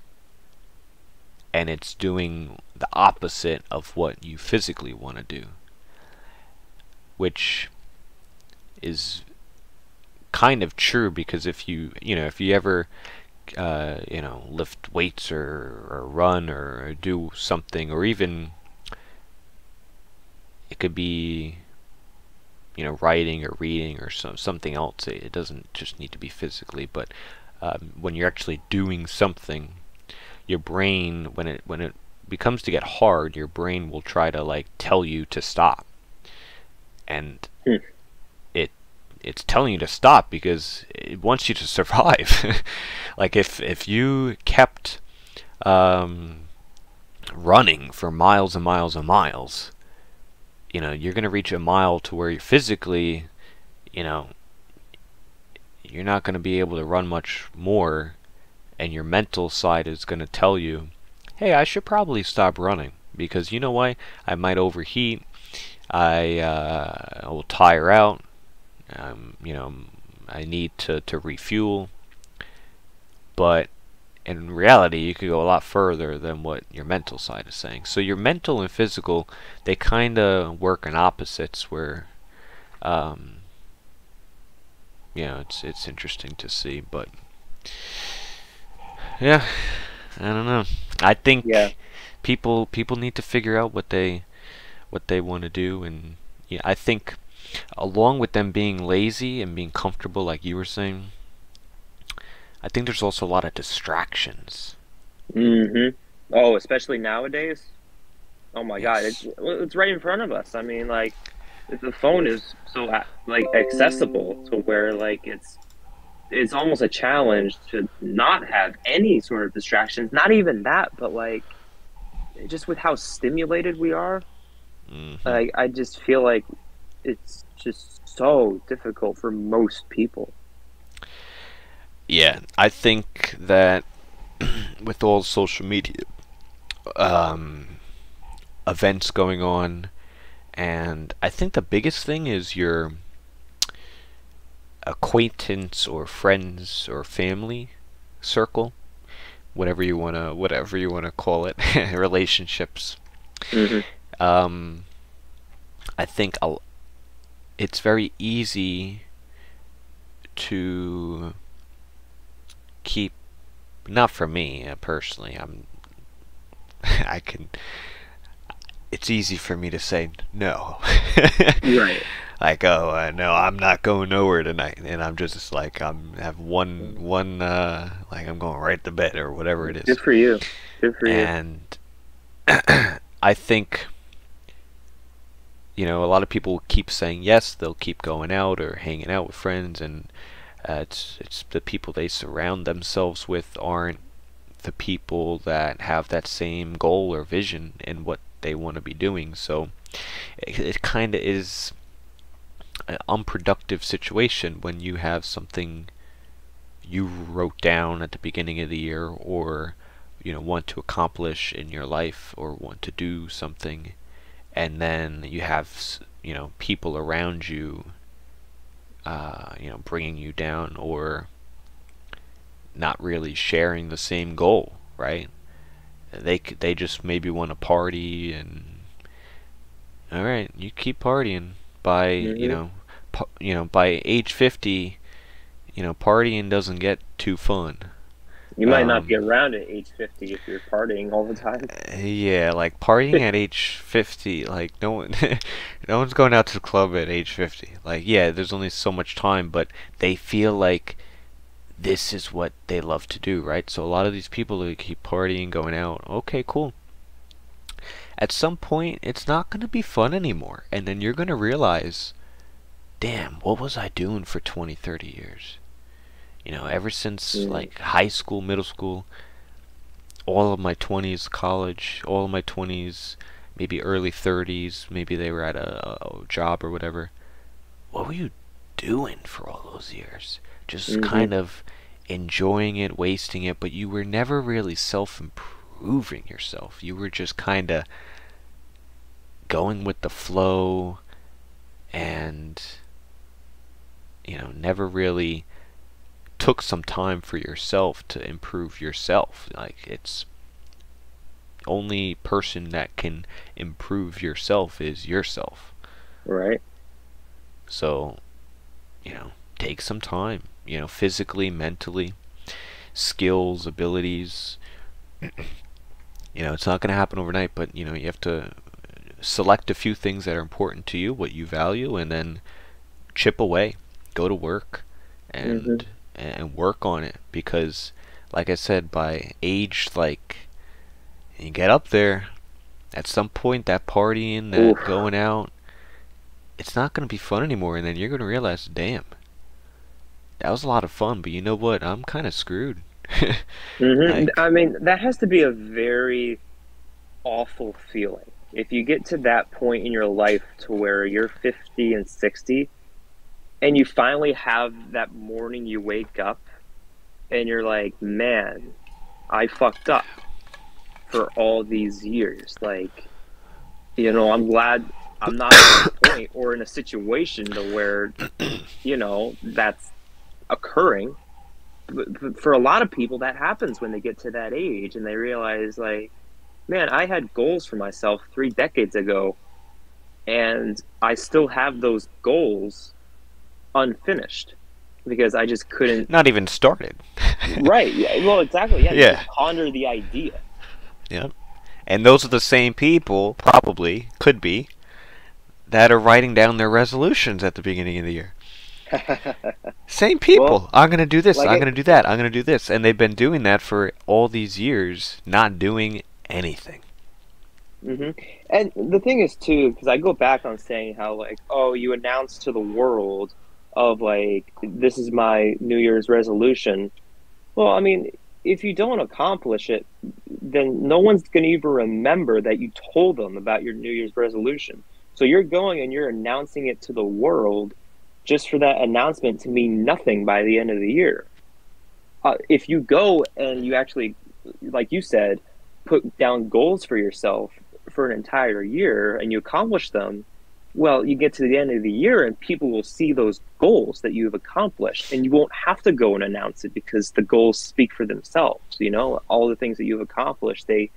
and it's doing the opposite of what you physically want to do which is kind of true because if you you know if you ever uh, you know lift weights or, or run or do something or even it could be you know writing or reading or some something else it doesn't just need to be physically but um, when you're actually doing something your brain when it when it becomes to get hard your brain will try to like tell you to stop and Hmm. it it's telling you to stop because it wants you to survive like if if you kept um, running for miles and miles and miles you know you're going to reach a mile to where you're physically you know you're not going to be able to run much more and your mental side is going to tell you hey i should probably stop running because you know why? I might overheat. I uh, will tire out. Um, you know i need to, to refuel. But in reality you could go a lot further than what your mental side is saying. So your mental and physical they kind of work in opposites where um, you know it's it's interesting to see but yeah i don't know i think Yeah. people people need to figure out what they what they want to do and yeah, I think along with them being lazy and being comfortable like you were saying I think there's also a lot of distractions. Mm-hmm. Oh, especially nowadays. Oh my God, it's it's right in front of us. I mean, like the phone is so like accessible to where like it's it's almost a challenge to not have any sort of distractions. Not even that, but like just with how stimulated we are, Mhm. like I just feel like it's just so difficult for most people. Yeah, I think that with all social media um, events going on, and I think the biggest thing is your acquaintance or friends or family circle, whatever you wanna whatever you wanna call it, relationships. Mhm. Um, I think a l- it's very easy to keep not for me uh, personally i'm i can it's easy for me to say no Right. Like oh uh, no i'm not going nowhere tonight and i'm just like i'm have one one uh like i'm going right to bed or whatever it is Good for you. Good for you. and I think you know a lot of people keep saying yes, they'll keep going out or hanging out with friends, and uh, it's it's the people they surround themselves with aren't the people that have that same goal or vision in what they want to be doing. So it, it kind of is an unproductive situation when you have something you wrote down at the beginning of the year or you know want to accomplish in your life or want to do something and then you have you know people around you uh, you know bringing you down or not really sharing the same goal right? They they just maybe want to party and all right you keep partying by you Mhm. know you know by age 50 you know partying doesn't get too fun You might Um, not be around at age 50 if you're partying all the time. Yeah, like partying at age 50, like no one no one's going out to the club at age 50. Like yeah, there's only so much time, but they feel like this is what they love to do, right? So a lot of these people who keep partying, going out, okay, cool. At some point, it's not going to be fun anymore, and then you're going to realize, damn, what was I doing for 20, 30 years? You know, ever since Mm. like high school, middle school, all of my 20s, college, all of my 20s, maybe early 30s, maybe they were at a, a job or whatever. What were you doing for all those years? Just Mhm. kind of enjoying it, wasting it, but you were never really self improving yourself. You were just kind of going with the flow and, you know, never really took some time for yourself to improve yourself. Like it's only person that can improve yourself is yourself. Right? So, you know, take some time, you know, physically, mentally, skills, abilities. you know, it's not going to happen overnight, but you know, you have to select a few things that are important to you, what you value, and then chip away, go to work, and Mhm. and work on it because, like I said, by age like you get up there, at some point that partying, that Oof. going out, it's not going to be fun anymore, and then you're going to realize, damn, that was a lot of fun, but you know what? I'm kind of screwed. hmm Like- I mean, that has to be a very awful feeling. If you get to that point in your life to where you're 50 and 60 and you finally have that morning you wake up and you're like, man, I fucked up for all these years. Like, you know, I'm glad I'm not at a point or in a situation to where, you know, that's occurring for a lot of people that happens when they get to that age and they realize like man i had goals for myself three decades ago and i still have those goals unfinished because i just couldn't not even started. right yeah well exactly yeah, Yeah. just ponder the idea yeah And those are the same people, probably, could be, that are writing down their resolutions at the beginning of the year. Same people. Well, I'm gonna do this. like I'm it- gonna do that. I'm gonna do this, and they've been doing that for all these years, not doing anything. hmm And the thing is too, because I go back on saying how like, oh, you announce to the world of like, this is my New Year's resolution. Well, I mean, if you don't accomplish it, then no one's going to even remember that you told them about your New Year's resolution. So you're going and you're announcing it to the world just for that announcement to mean nothing by the end of the year. Uh, if you go and you actually, like you said, put down goals for yourself for an entire year and you accomplish them, well, you get to the end of the year and people will see those goals that you've accomplished and you won't have to go and announce it because the goals speak for themselves. You know, all the things that you've accomplished, they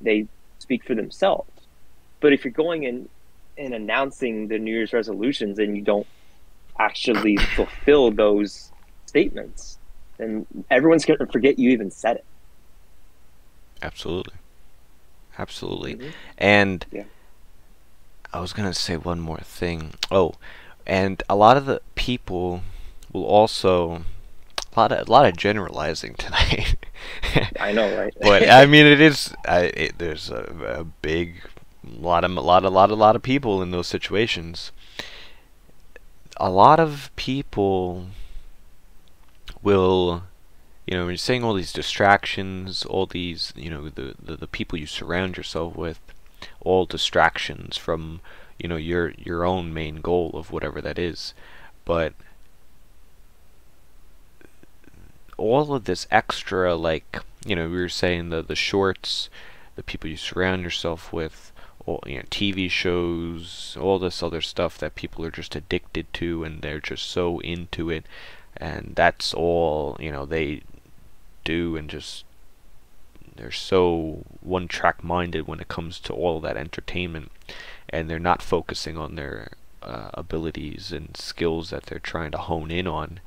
they speak for themselves. But if you're going in and announcing the New Year's resolutions and you don't actually fulfill those statements, then everyone's going to forget you even said it. Absolutely. Absolutely. Mhm. And Yeah. I was going to say one more thing. Oh, and a lot of the people will also a lot of a lot of generalizing tonight. I know, right? but I mean it is I it, there's a, a big lot of a lot a lot a lot of people in those situations. A lot of people will you know, when you're saying all these distractions, all these, you know, the, the, the people you surround yourself with, all distractions from, you know, your your own main goal of whatever that is. But all of this extra like, you know, we were saying the the shorts, the people you surround yourself with, you know, TV shows, all this other stuff that people are just addicted to and they're just so into it. And that's all, you know, they do and just they're so one track minded when it comes to all that entertainment. And they're not focusing on their uh, abilities and skills that they're trying to hone in on.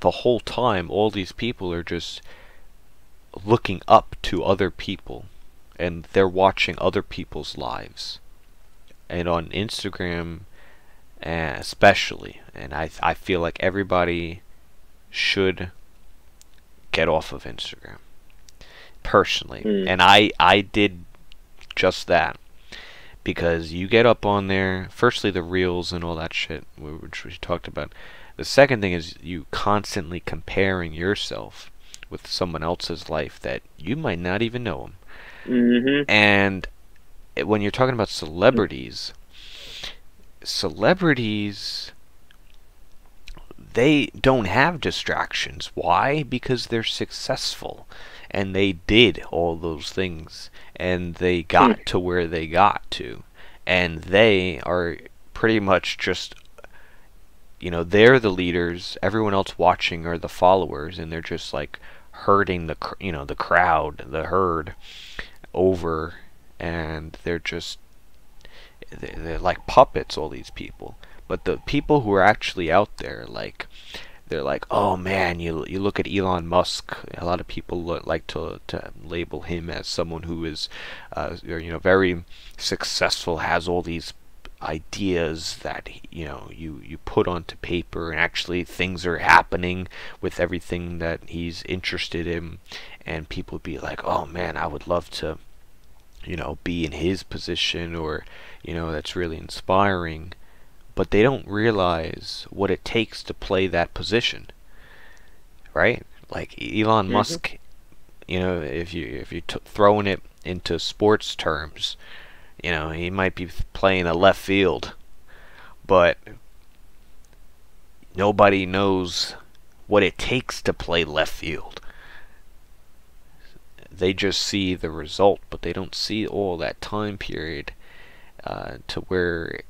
The whole time all these people are just looking up to other people and they're watching other people's lives. And on Instagram uh, especially and I I feel like everybody should get off of Instagram. Personally. Mm. and I I did just that. Because you get up on there firstly the reels and all that shit which we talked about. The second thing is you constantly comparing yourself with someone else's life that you might not even know them hmm and when you're talking about celebrities, celebrities they don't have distractions. Why? Because they're successful. And they did all those things. And they got to where they got to. And they are pretty much just you know, they're the leaders, everyone else watching are the followers. And they're just like herding the cr- you know, the crowd, the herd over and they're just they're, like puppets all these people. But the people who are actually out there like they're like oh man you you look at Elon Musk. A lot of people lo- like to to label him as someone who is uh, you know very successful has all these ideas that you know you you put onto paper and actually things are happening with everything that he's interested in and people would be like oh man I would love to you know be in his position or you know that's really inspiring but they don't realize what it takes to play that position right like Elon Mhm. Musk you know if you if you t- throwing it into sports terms you know he might be playing a left field but nobody knows what it takes to play left field they just see the result, but they don't see all that time period uh, to where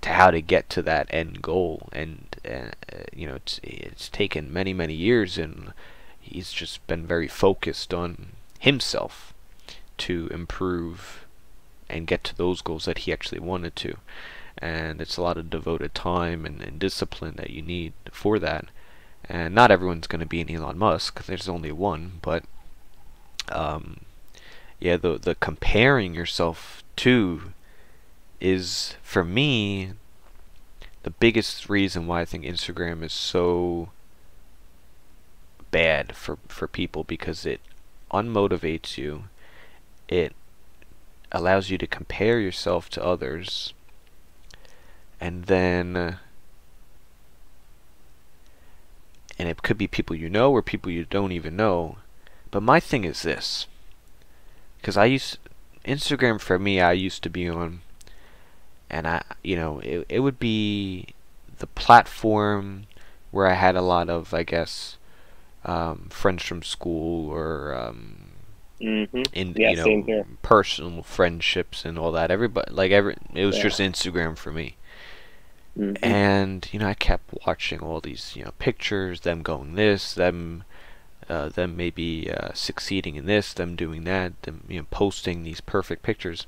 to how to get to that end goal. And uh, you know, it's it's taken many many years, and he's just been very focused on himself to improve and get to those goals that he actually wanted to. And it's a lot of devoted time and, and discipline that you need for that. And not everyone's going to be an Elon Musk. There's only one, but um, yeah, the the comparing yourself to is for me the biggest reason why I think Instagram is so bad for for people because it unmotivates you. It allows you to compare yourself to others and then and it could be people you know or people you don't even know. But my thing is this, because I used Instagram for me, I used to be on, and I, you know, it it would be the platform where I had a lot of, I guess, um, friends from school or um, Mm-hmm. in Yeah, you know personal friendships and all that. Everybody like every it was Yeah. just Instagram for me. Mhm. And you know, I kept watching all these you know pictures, them going this, them, uh, them maybe uh, succeeding in this, them doing that, them you know posting these perfect pictures,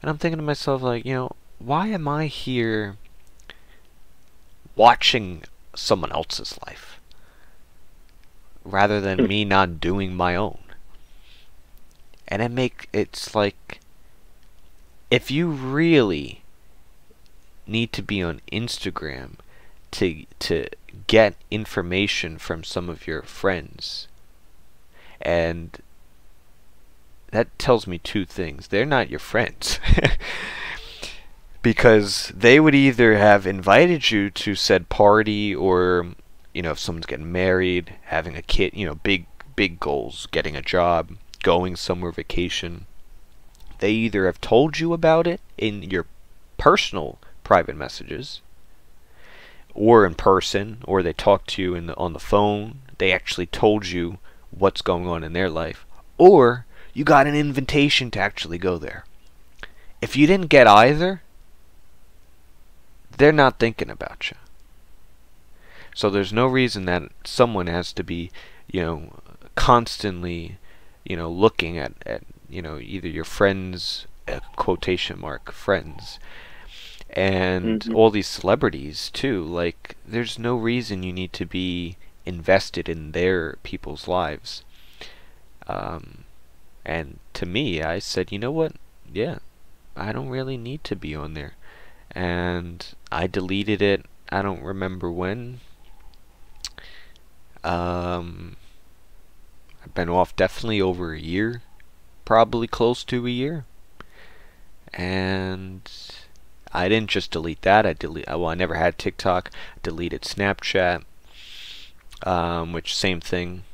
and I'm thinking to myself like, you know, why am I here watching someone else's life rather than me not doing my own? And it make it's like if you really need to be on Instagram to to get information from some of your friends. And that tells me two things. They're not your friends. because they would either have invited you to said party or you know if someone's getting married, having a kid, you know, big big goals, getting a job, going somewhere vacation. They either have told you about it in your personal private messages or in person or they talked to you in the, on the phone they actually told you what's going on in their life or you got an invitation to actually go there. If you didn't get either they're not thinking about you. So there's no reason that someone has to be you know constantly you know looking at, at you know either your friends uh, quotation mark friends and Mhm. all these celebrities too. Like there's no reason you need to be invested in their people's lives um and to me i said you know what yeah i don't really need to be on there and i deleted it i don't remember when um i've been off definitely over a year probably close to a year and I didn't just delete that. I delete. Well, I never had TikTok. Deleted Snapchat. Um, which same thing.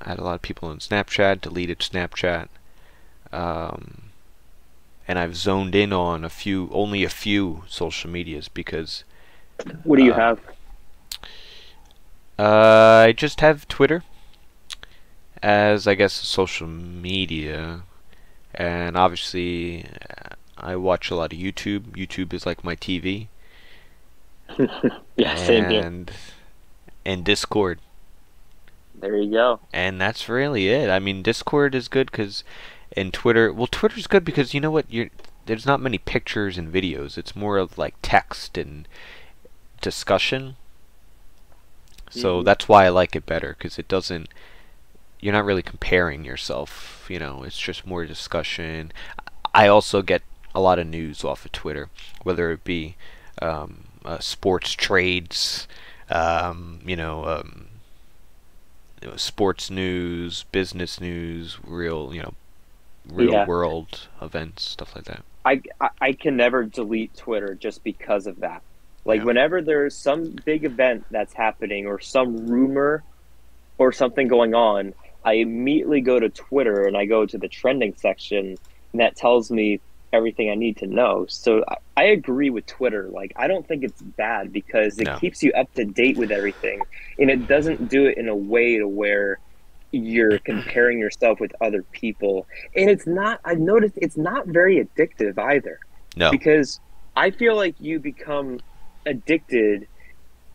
I had a lot of people on Snapchat. Deleted Snapchat. Um, and I've zoned in on a few, only a few social medias because What do you uh, have? uh, I just have Twitter as I guess social media, and obviously I watch a lot of YouTube. YouTube is like my TV. Yeah, same here. And Discord, There you go. and that's really it. I mean, Discord is good because, and Twitter. Well, Twitter's good because you know what? You're there's not many pictures and videos. It's more of like text and discussion. So Mhm. that's why I like it better because it doesn't. You're not really comparing yourself. You know, it's just more discussion. I also get a lot of news off of Twitter, whether it be um, uh, sports trades, um, you know, um, you know, sports news, business news, real, you know, real Yeah. world events, stuff like that. I, I can never delete Twitter just because of that. Like Yeah. whenever there's some big event that's happening or some rumor or something going on, I immediately go to Twitter and I go to the trending section and that tells me everything I need to know. So I, I agree with Twitter. Like I don't think it's bad because it No. keeps you up to date with everything and it doesn't do it in a way to where you're comparing yourself with other people. And it's not I've noticed it's not very addictive either No, because I feel like you become addicted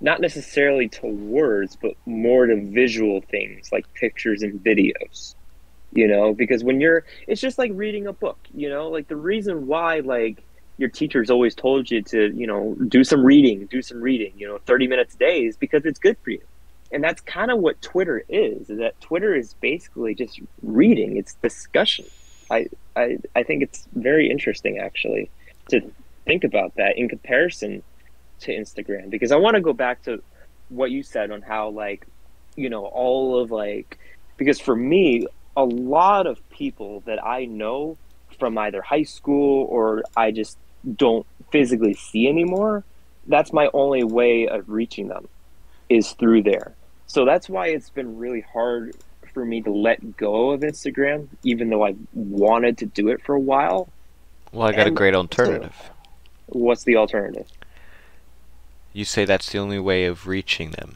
not necessarily to words but more to visual things like pictures and videos you know because when you're it's just like reading a book you know like the reason why like your teachers always told you to you know do some reading do some reading you know 30 minutes a day is because it's good for you. And that's kind of what twitter is is that twitter is basically just reading it's discussion. I, I I think it's very interesting actually to think about that in comparison to Instagram because I want to go back to what you said on how like you know all of like because for me a lot of people that I know from either high school or I just don't physically see anymore that's my only way of reaching them is through there so that's why it's been really hard for me to let go of Instagram even though I wanted to do it for a while Well, I got a great alternative. what's the alternative You say that's the only way of reaching them.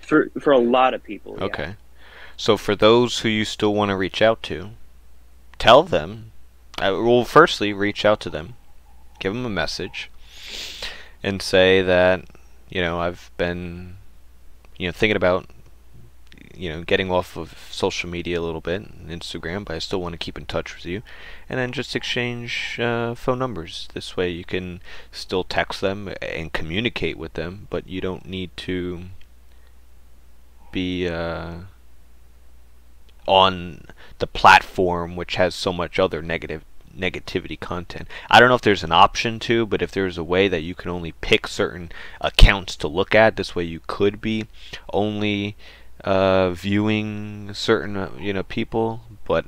for for a lot of people yeah. So for those who you still want to reach out to, tell them. I well, firstly, reach out to them, give them a message, and say that you know I've been, you know, thinking about, you know, getting off of social media a little bit, Instagram, but I still want to keep in touch with you, and then just exchange uh, phone numbers. This way, you can still text them and communicate with them, but you don't need to be uh, on the platform which has so much other negative negativity content. I don't know if there's an option to, but if there's a way that you can only pick certain accounts to look at, this way you could be only uh, viewing certain uh, you know people, but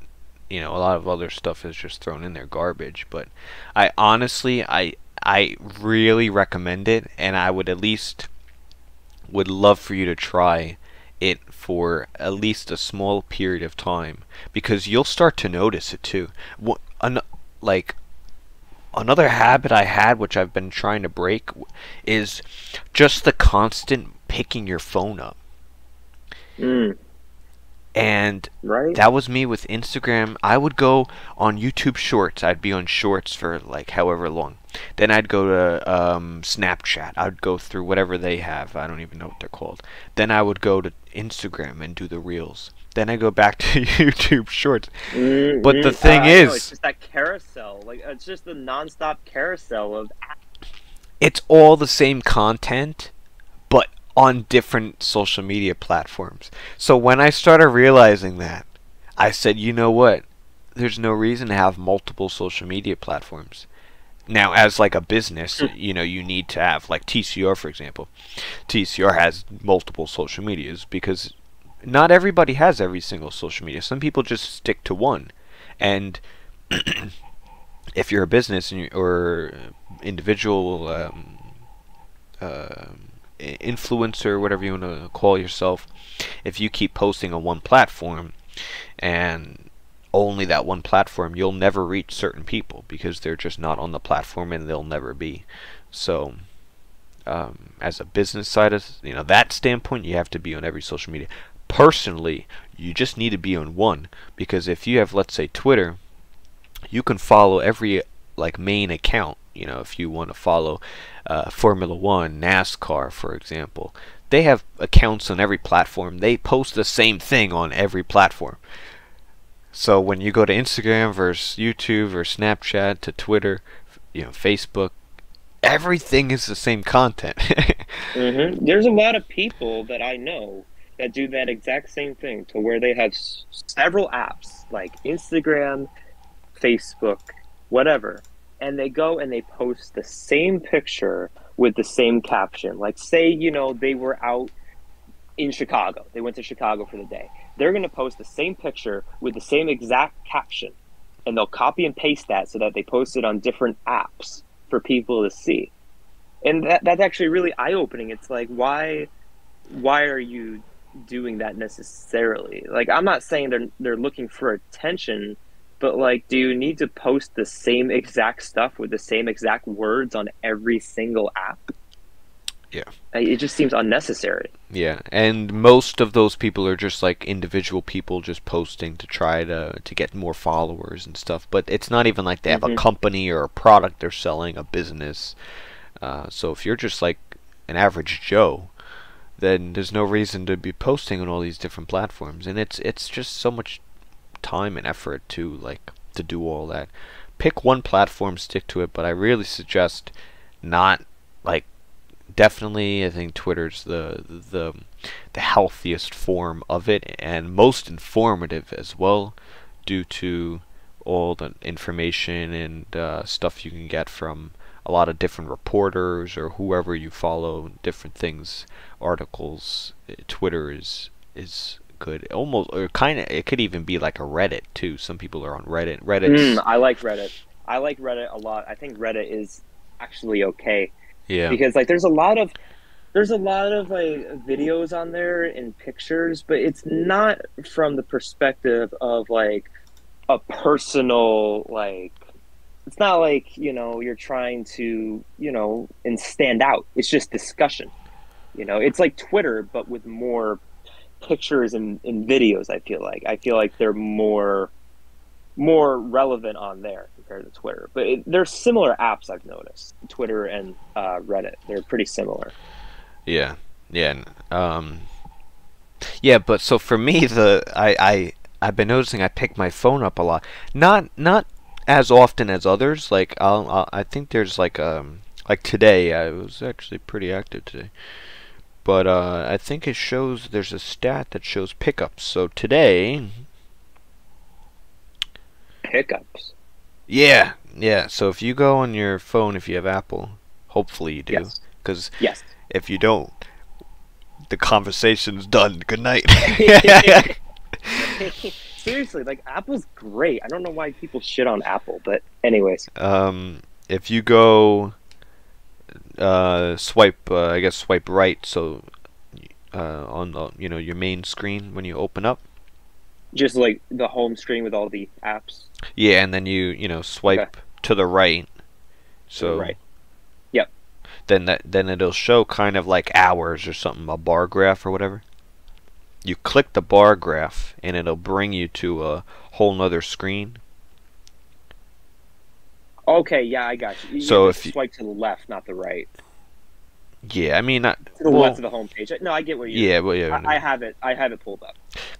you know a lot of other stuff is just thrown in there garbage. But I honestly I I really recommend it, and I would at least would love for you to try it for at least a small period of time because you'll start to notice it too. What an, like another habit I had which I've been trying to break is just the constant picking your phone up. Mm, And right that was me with Instagram. I would go on YouTube Shorts. I'd be on Shorts for like however long. Then I'd go to um, Snapchat. I'd go through whatever they have. I don't even know what they're called. Then I would go to Instagram and do the Reels. Then I go back to YouTube Shorts. Mm, But the mm, thing know, is- it's just that carousel like it's just the nonstop carousel of It's all the same content, but on different social media platforms. So when I started realizing that, I said, you know what? There's no reason to have multiple social media platforms. Now, as like a business, you know, you need to have like TCR, for example. TCR has multiple social medias because not everybody has every single social media. Some people just stick to one, and if you're a business you, or individual um, uh, influencer, whatever you want to call yourself, if you keep posting on one platform and only that one platform, you'll never reach certain people because they're just not on the platform and they'll never be. So, um, as a business side of you know that standpoint, you have to be on every social media. Personally, you just need to be on one because if you have, let's say, Twitter, you can follow every like main account. You know, if you want to follow uh, Formula One, NASCAR, for example, they have accounts on every platform. They post the same thing on every platform. So when you go to Instagram versus YouTube or Snapchat to Twitter, you know, Facebook, everything is the same content. hmm There's a lot of people that I know that do that exact same thing to where they have s- several apps like Instagram, Facebook, whatever, and they go and they post the same picture with the same caption. Like, say, you know, they were out in Chicago, they went to Chicago for the day. They're going to post the same picture with the same exact caption, and they'll copy and paste that so that they post it on different apps for people to see and that that's actually really eye opening. It's like why why are you doing that necessarily? Like I'm not saying they're they're looking for attention, but like do you need to post the same exact stuff with the same exact words on every single app? Yeah. It just seems unnecessary. Yeah, and most of those people are just like individual people just posting to try to to get more followers and stuff. But it's not even like they have a Mhm. company or a product they're selling, a business. Uh, so if you're just like an average Joe, then there's no reason to be posting on all these different platforms, and it's it's just so much time and effort to like to do all that. Pick one platform, stick to it, but I really suggest not like definitely I think Twitter's the the the healthiest form of it and most informative as well due to all the information and uh, stuff you can get from a lot of different reporters or whoever you follow, different things, articles. Twitter is is good. Almost or kind of. It could even be like a Reddit too. Some people are on Reddit. Reddit. Mm, I like Reddit. I like Reddit a lot. I think Reddit is actually okay yeah. because like there's a lot of there's a lot of like videos on there and pictures, but it's not from the perspective of like a personal like it's not like you know you're trying to you know and stand out it's just discussion you know it's like twitter but with more pictures and, and videos i feel like i feel like they're more more relevant on there compared to twitter but it, they're similar apps i've noticed twitter and uh, reddit they're pretty similar Yeah, yeah, um, yeah. But so for me, the I I I've been noticing I pick my phone up a lot. Not not as often as others. Like I'll, I'll I think there's like um like today I was actually pretty active today. But uh, I think it shows there's a stat that shows pickups. So today, pickups yeah, yeah. So if you go on your phone, if you have Apple, hopefully you do, yes because yes if you don't, the conversation's done. Good night. seriously like apple's great i don't know why people shit on apple but anyways um, if you go uh, swipe, uh, I guess swipe right, so uh, on the you know your main screen when you open up. just like the home screen with all the apps Yeah, and then you you know swipe to the right. So right Yep. then that then it'll show kind of like hours or something, a bar graph or whatever. You click the bar graph and it'll bring you to a whole nother screen. Okay, yeah, I got you. you So just if you- swipe to the left, not the right. Yeah, I mean not To the well, left of the home page. No, I get where you. yeah, well yeah. I, I have it. I have it pulled up.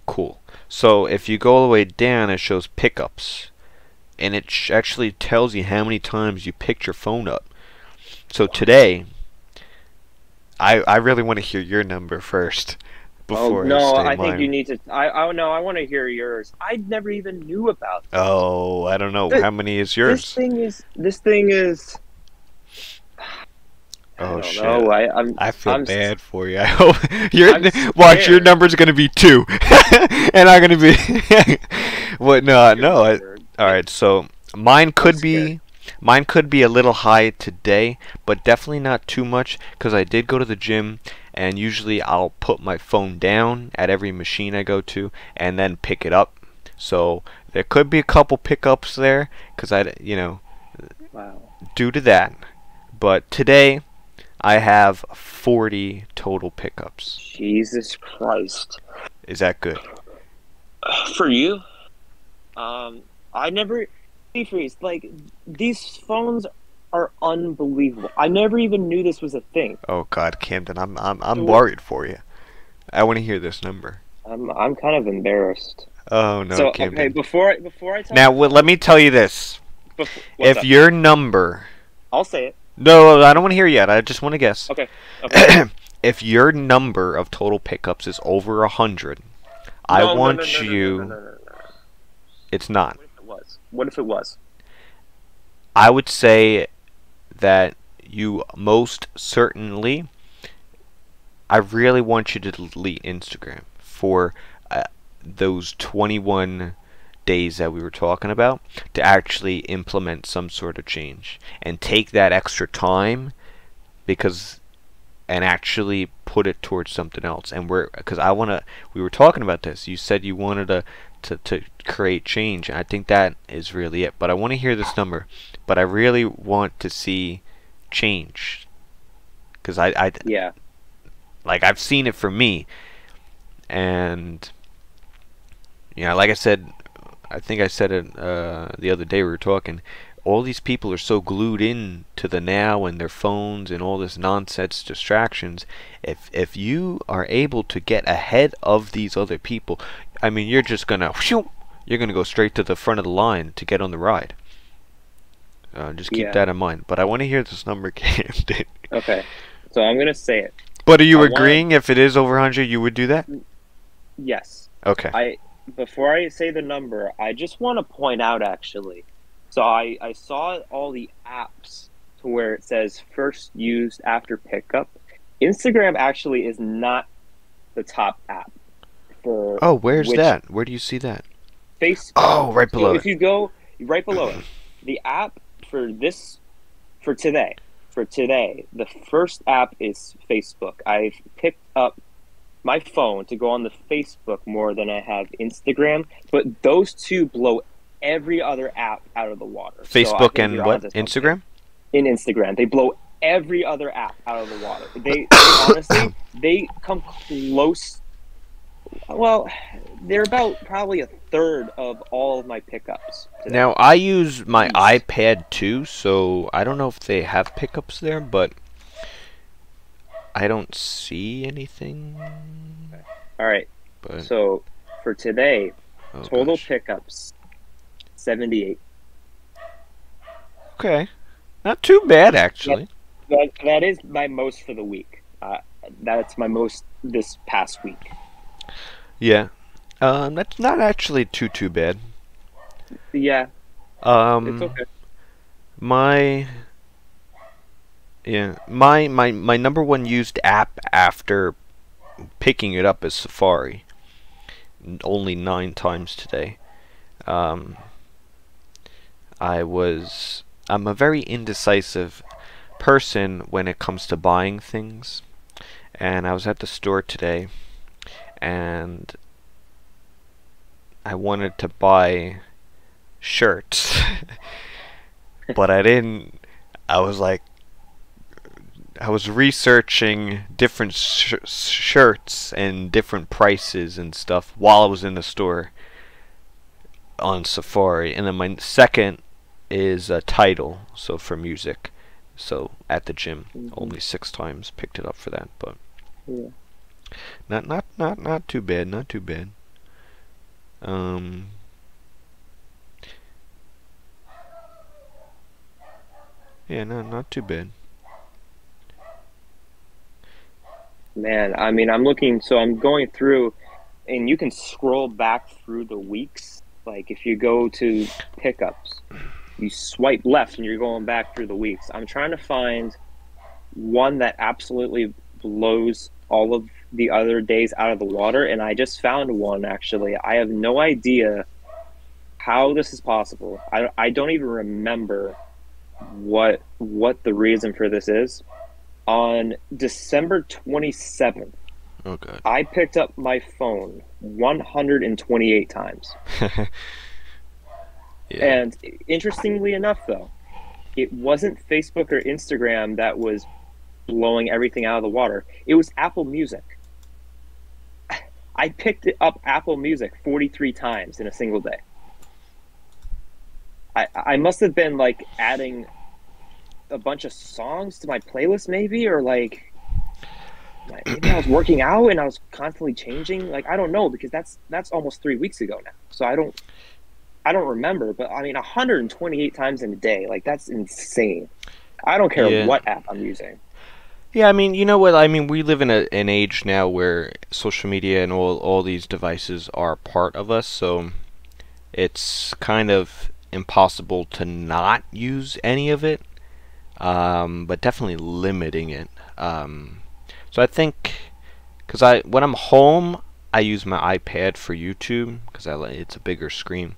Cool. So if you go all the way down, it shows pickups, and it sh- actually tells you how many times you picked your phone up. So today, I I really want to hear your number first oh, no, I, I think you need to. I. I no, I want to hear yours. I never even knew about. This. Oh, I don't know Th- how many is yours. This thing is. This thing is. Oh, shit. know. I, I'm. I feel I'm bad for you. I hope your watch your number's gonna be two, and I'm gonna be. what? No, no. I, All right, so mine could be. Mine could be a little high today, but definitely not too much because I did go to the gym and usually I'll put my phone down at every machine I go to and then pick it up. So there could be a couple pickups there because I, you know, Wow. due to that. But today I have 40 total pickups. Jesus Christ. Is that good? For you, um, I never. Freeze. Like these phones are unbelievable. I never even knew this was a thing. Oh God, Camden, I'm I'm I'm worried for you. I want to hear this number. I'm I'm kind of embarrassed. Oh no, so Camden. okay, before I before I tell Now, well, let me tell you this. before, what's if up? your number. I'll say it. No, I don't want to hear yet. I just want to guess. Okay. Okay. if your number of total pickups is over a hundred, I No, no, want no, no, no, no, you. no, no, no, no, no. It's not. What if it was? I would say that you most certainly. I really want you to delete Instagram for uh, those 21 days that we were talking about to actually implement some sort of change and take that extra time because and actually put it towards something else and we're because I want to we were talking about this you said you wanted to, to to create change I think that is really it but I want to hear this number but I really want to see change because I, I Yeah. like I've seen it for me, and you know, like I said, I think I said it uh, the other day we were talking. All these people are so glued in to the now and their phones and all this nonsense distractions. If if you are able to get ahead of these other people, I mean, you're just gonna whew, you're gonna go straight to the front of the line to get on the ride. Uh, just keep Yeah. that in mind. But I want to hear this number, Camden. Okay. So I'm gonna say it. But are you I agreeing if it is over 100, you would do that? Yes. Okay. I before I say the number, I just want to point out actually. So I, I saw all the apps to where it says first used after pickup. Instagram actually is not the top app for Oh, where's that? Where do you see that? Facebook. Oh, right So below if you go right below it, the app for this for today, for today, the first app is Facebook. I've picked up my phone to go on the Facebook more than I have Instagram, but those two blow every other app out of the water. Facebook think and what? Instagram? In Instagram, they blow every other app out of the water. They, they honestly, they come close. Well, they're about probably a third of all of my pickups. today. Now I use my Jeez. iPad too, so I don't know if they have pickups there, but I don't see anything. All right. But So for today, oh total gosh. pickups, seventy-eight. okay, not too bad actually. That that is my most for the week. Uh, that's my most this past week. Yeah, um, that's not actually too too bad. Yeah, Um, it's okay. My yeah, my my my number one used app after picking it up is Safari. Only nine times today. Um, I was I'm a very indecisive person when it comes to buying things, and I was at the store today, and I wanted to buy shirts. but I didn't. I was like, I was researching different sh- shirts and different prices and stuff while I was in the store on Safari, and then my second is a Tidal, so for music. So at the gym, Mhm. only six times picked it up for that, but Yeah. not not not not too bad, not too bad. Um. Yeah, no, not too bad. Man, I mean, I'm looking. So I'm going through, and you can scroll back through the weeks. Like if you go to pickups, you swipe left, and you're going back through the weeks. I'm trying to find one that absolutely blows all of the other days out of the water, and I just found one. Actually, I have no idea how this is possible. I I don't even remember what what the reason for this is. On December 27th, Oh god. I picked up my phone 128 times. yeah. And interestingly enough, though, it wasn't Facebook or Instagram that was blowing everything out of the water. It was Apple Music. I picked up Apple Music 43 times in a single day. I, I must have been like adding a bunch of songs to my playlist, maybe, or like maybe I was working out and I was constantly changing. Like I don't know because that's that's almost three weeks ago now. So I don't I don't remember, but I mean 128 times in a day, like that's insane. I don't care Yeah. what app I'm using. Yeah, I mean, you know what? I mean, we live in a, an age now where social media and all all these devices are part of us, so it's kind of impossible to not use any of it. Um, but definitely limiting it. Um, so I think because I when I'm home, I use my iPad for YouTube because it's a bigger screen,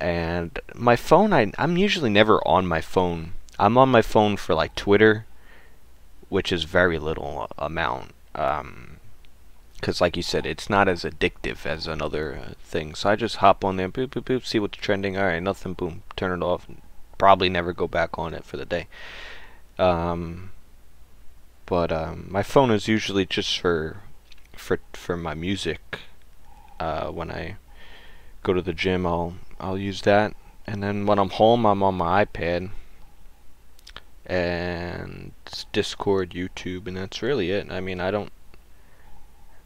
and my phone. I I'm usually never on my phone. I'm on my phone for like Twitter which is very little amount. Um 'cause like you said, it's not as addictive as another thing. So I just hop on there, boop boop boop, see what's trending. All right, nothing, boom, turn it off. Probably never go back on it for the day. Um, but um, my phone is usually just for for for my music. Uh, when I go to the gym, I'll I'll use that, and then when I'm home, I'm on my iPad and Discord, YouTube, and that's really it. I mean, I don't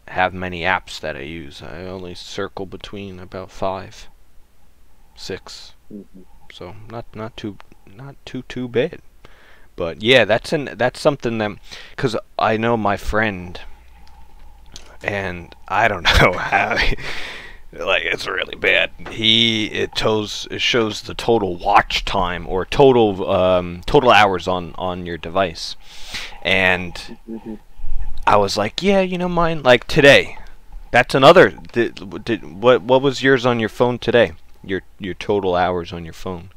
have many apps that I use. I only circle between about five, six. Mm-hmm. So not not too not too too bad. But yeah, that's an that's something that because I know my friend, and I don't know how. Like it's really bad. He it shows it shows the total watch time or total um, total hours on on your device, and. I was like, yeah, you know, mine like today. That's another. Did, did what what was yours on your phone today? Your your total hours on your phone.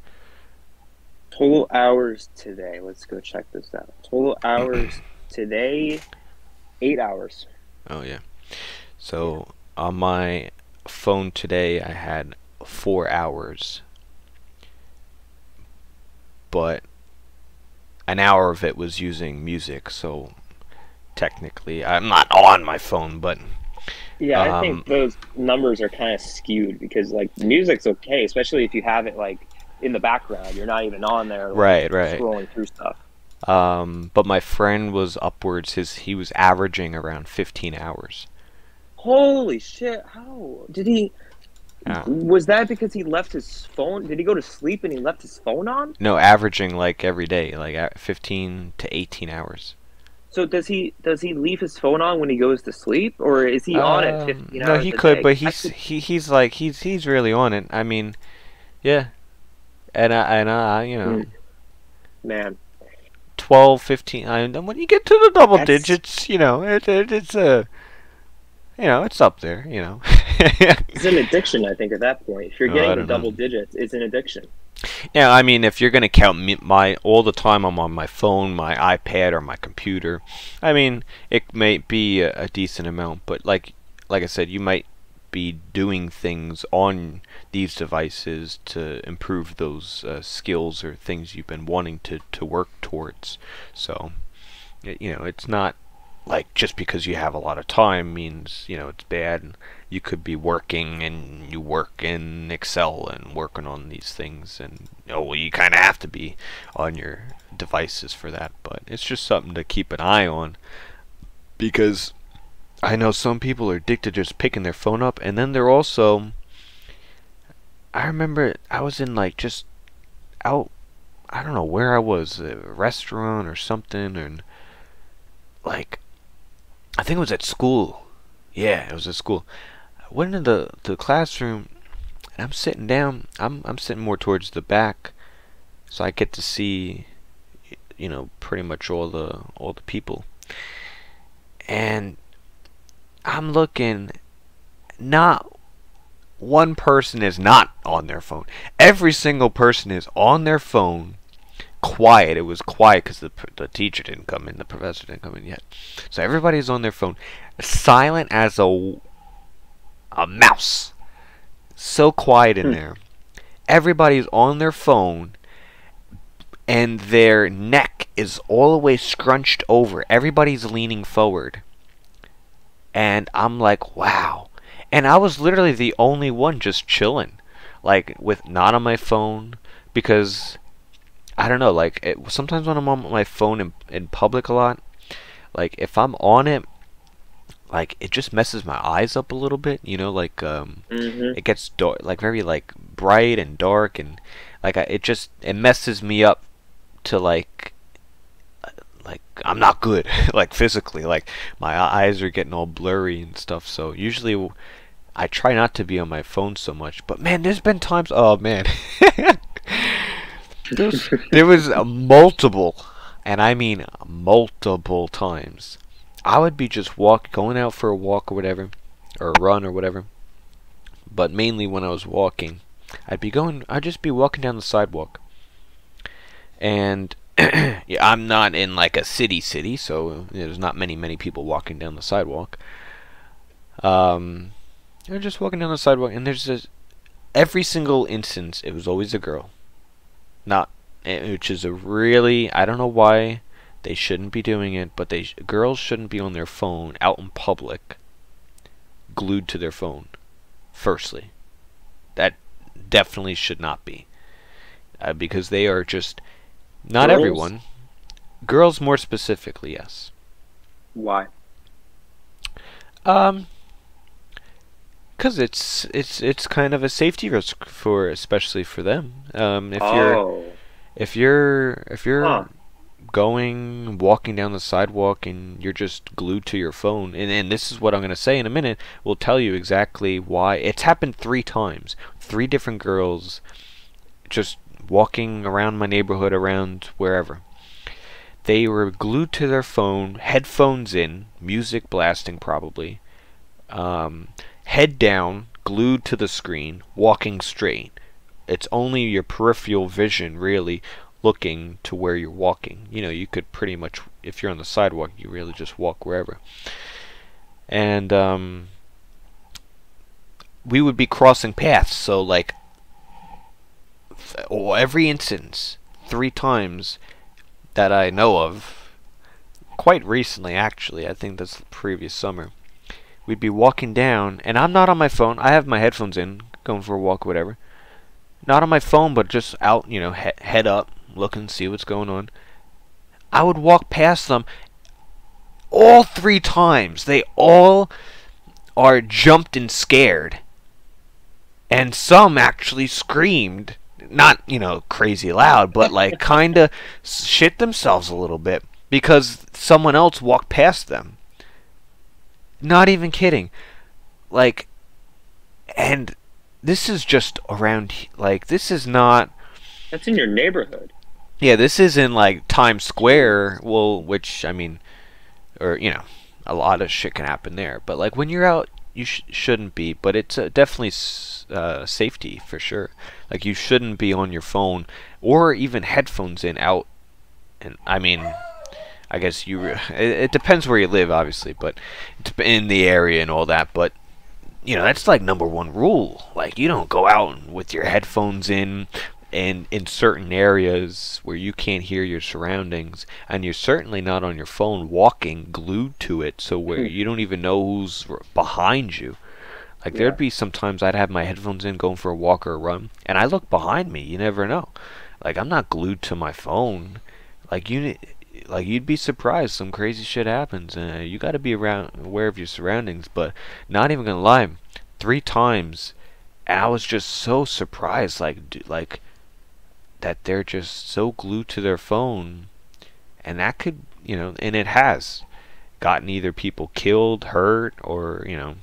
Total hours today. Let's go check this out. Total hours today, eight hours. Oh yeah. So on my phone today, I had four hours, but an hour of it was using music. So technically, I'm not on my phone, but Yeah, I Um, think those numbers are kind of skewed because like music's okay, especially if you have it like in the background. You're not even on there, like, Right, right. scrolling through stuff. um, but my friend was upwards. His he was averaging around 15 hours. Holy shit! How did he? Yeah. Was that because he left his phone? Did he go to sleep and he left his phone on? No, averaging like every day, like 15 to 18 hours. So does he does he leave his phone on when he goes to sleep, or is he on it Um, fifteen no, hours he could, day? but he's could- he, he's like he's he's really on it. I mean, yeah, and I and I you know. Mm. man. 12, 15. I, and when you get to the double That's- digits, you know, it, it, it's a, you know, it's up there, you know. It's an addiction, I think, at that point. If you're Oh, getting the don't know. double digits, it's an addiction. yeah, I mean, if you're gonna count me, my all the time I'm on my phone, my iPad, or my computer, I mean, it may be a, a decent amount, but like, like I said, you might be doing things on these devices to improve those uh, skills or things you've been wanting to to work towards. So, you know, it's not like just because you have a lot of time means you know it's bad. You could be working and you work in Excel and working on these things, and oh, well, you kind of have to be on your devices for that. But it's just something to keep an eye on because I know some people are addicted to just picking their phone up, and then they're also. I remember I was in like just out. I don't know where I was, a restaurant or something, and like I think it was at school. Yeah, it was at school. I went into the the classroom, and I'm sitting down. I'm I'm sitting more towards the back, so I get to see, you know, pretty much all the all the people. And I'm looking. Not one person is not on their phone. Every single person is on their phone. Quiet. It was quiet because the the teacher didn't come in, the professor didn't come in yet. So everybody's on their phone, silent as a a mouse. So quiet in Hmm. there. Everybody's on their phone, and their neck is all the way scrunched over. Everybody's leaning forward, and I'm like, wow. And I was literally the only one just chilling, like with not on my phone because I don't know. Like it, sometimes when I'm on my phone in in public a lot, like if I'm on it, like it just messes my eyes up a little bit. You know, like um, hmm it gets dark, like very like bright and dark, and like I, it just it messes me up to like like I'm not good like physically like my eyes are getting all blurry and stuff so usually I try not to be on my phone so much but man there's been times oh man There's, there was uh, multiple and I mean multiple times I would be just walk going out for a walk or whatever or a run or whatever but mainly when I was walking I'd be going I'd just be walking down the sidewalk and yeah, I'm not in like a city city, so there's not many many people walking down the sidewalk. Um, they're just walking down the sidewalk, and there's this every single instance. It was always a girl, not eh, which is a really I don't know why they shouldn't be doing it, but they girls shouldn't be on their phone out in public, glued to their phone. Firstly, that definitely should not be, uh, because they are just not Girls? everyone. Girls more specifically, yes. Why? Um, cause it's it's it's kind of a safety risk for especially for them. Um, if you're oh, if you're if you're Huh. going walking down the sidewalk and you're just glued to your phone and, and this is what i'm going to say in a minute will tell you exactly why. It's happened three times. Three different girls just walking around my neighborhood around wherever. They were glued to their phone headphones in music blasting probably. Um, head down glued to the screen walking straight it's only your peripheral vision really looking to where you're walking. You know, you could pretty much, if you're on the sidewalk, you really just walk wherever. And um, we would be crossing paths, so like every instance, three times that I know of, quite recently actually, I think that's the previous summer, we'd be walking down, and I'm not on my phone. I have my headphones in, going for a walk, whatever. Not on my phone, but just out, you know, he head up, looking, see what's going on. I would walk past them all three times. They all are jumped and scared. And some actually screamed. Not, you know, crazy loud, but like kind of shit themselves a little bit because someone else walked past them. Not even kidding. Like, and this is just around, like, this is not. That's in your neighborhood. Yeah, this is in like Times Square. Well, which I mean, or you know, a lot of shit can happen there. But like when you're out, you sh shouldn't be. But it's uh, definitely uh, safety for sure. Like you shouldn't be on your phone or even headphones in out. And I mean, I guess you. It, it depends where you live, obviously, but in the area and all that. But you know, that's like number one rule. Like you don't go out with your headphones in and in certain areas where you can't hear your surroundings and you're certainly not on your phone walking glued to it so where hmm. you don't even know who's behind you like yeah. there'd be sometimes I'd have my headphones in going for a walk or a run and I look behind me you never know like I'm not glued to my phone like you like you'd be surprised some crazy shit happens and uh, you got to be around aware of your surroundings but not even gonna lie three times I was just so surprised like like that they're just so glued to their phone and that could you know and it has gotten either people killed hurt or you know.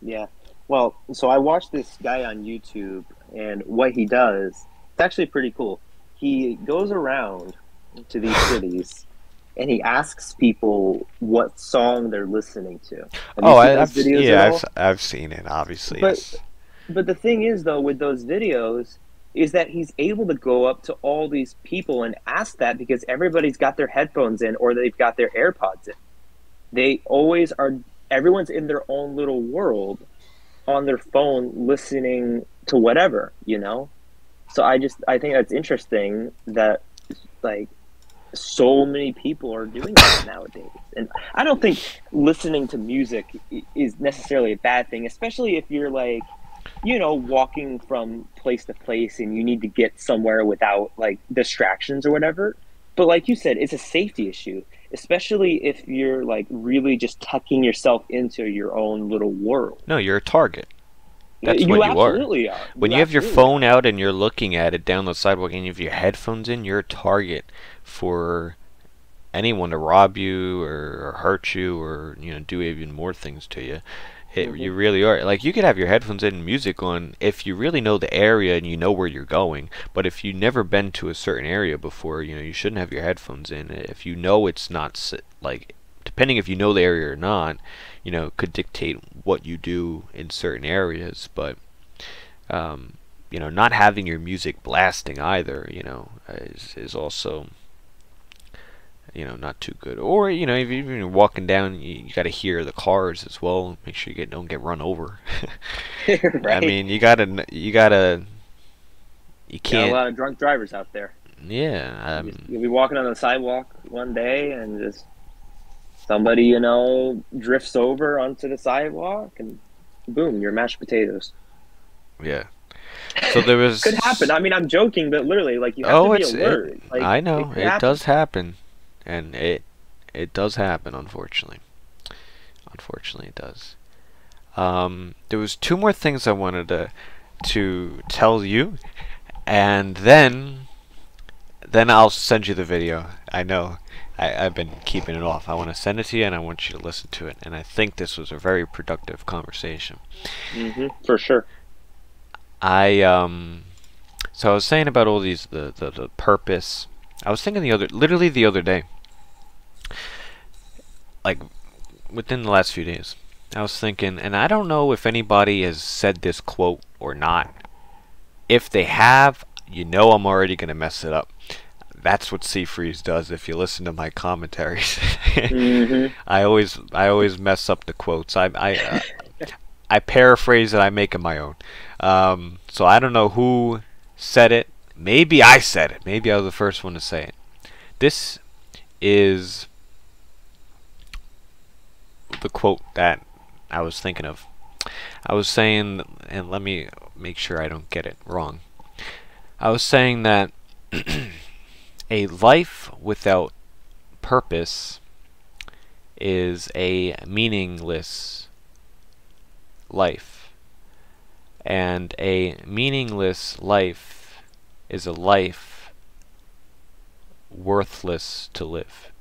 Yeah. Well so i watched this guy on youtube and what he does it's actually pretty cool. He goes around to these cities and he asks people what song they're listening to Have oh I, have yeah I've, I've seen it obviously but, yes. but the thing is though with those videos is that he's able to go up to all these people and ask that because everybody's got their headphones in or they've got their AirPods in. They always are, everyone's in their own little world on their phone listening to whatever, you know? So I just, I think that's interesting that, like, so many people are doing that nowadays. And I don't think listening to music is necessarily a bad thing, especially if you're like, you know, walking from place to place and you need to get somewhere without like distractions or whatever. But like you said, it's a safety issue, especially if you're like really just tucking yourself into your own little world. No, you're a target. That's you what you absolutely are. are. When you, you have your phone out and you're looking at it down the sidewalk and you have your headphones in, you're a target for anyone to rob you or, or hurt you or you know do even more things to you. It, Mhm. You really are. Like you could have your headphones in and music on if you really know the area and you know where you're going. But if you've never been to a certain area before, you know you shouldn't have your headphones in. If you know it's not like, depending if you know the area or not, you know could dictate what you do in certain areas. But um, you know, not having your music blasting either, you know, is is also you know, not too good. Or you know, if you're walking down, you, you got to hear the cars as well. Make sure you get don't get run over. I mean, you gotta you gotta you Got a can't. lot of drunk drivers out there. Yeah, um, You'll be walking on the sidewalk one day and just somebody, you know, drifts over onto the sidewalk and boom, you're mashed potatoes. yeah. So there was. Could happen. I mean, I'm joking, but literally, like, you have oh, to be it's it- alert. like, I know could it, does happen, and it it does happen. Unfortunately, unfortunately, it does. Um, there was two more things I wanted to to tell you, and then then I'll send you the video I know. I, I've been keeping it off. I want to send it to you, and I want you to listen to it. And I think this was a very productive conversation. hmm for sure. I um, so I was saying about all these the, the the purpose. I was thinking the other, literally the other day, like within the last few days, I was thinking, and I don't know if anybody has said this quote or not. If they have, you know I'm already gonna mess it up. That's what Seafreeze does. If you listen to my commentaries, hmm I always I always mess up the quotes. I I uh, I paraphrase and I make it my own. Um, so I don't know who said it. Maybe I said it. Maybe I was the first one to say it. This is the quote that I was thinking of. I was saying, and let me make sure I don't get it wrong. I was saying that a life without purpose is a meaningless life. And a meaningless life is a life worthless to live.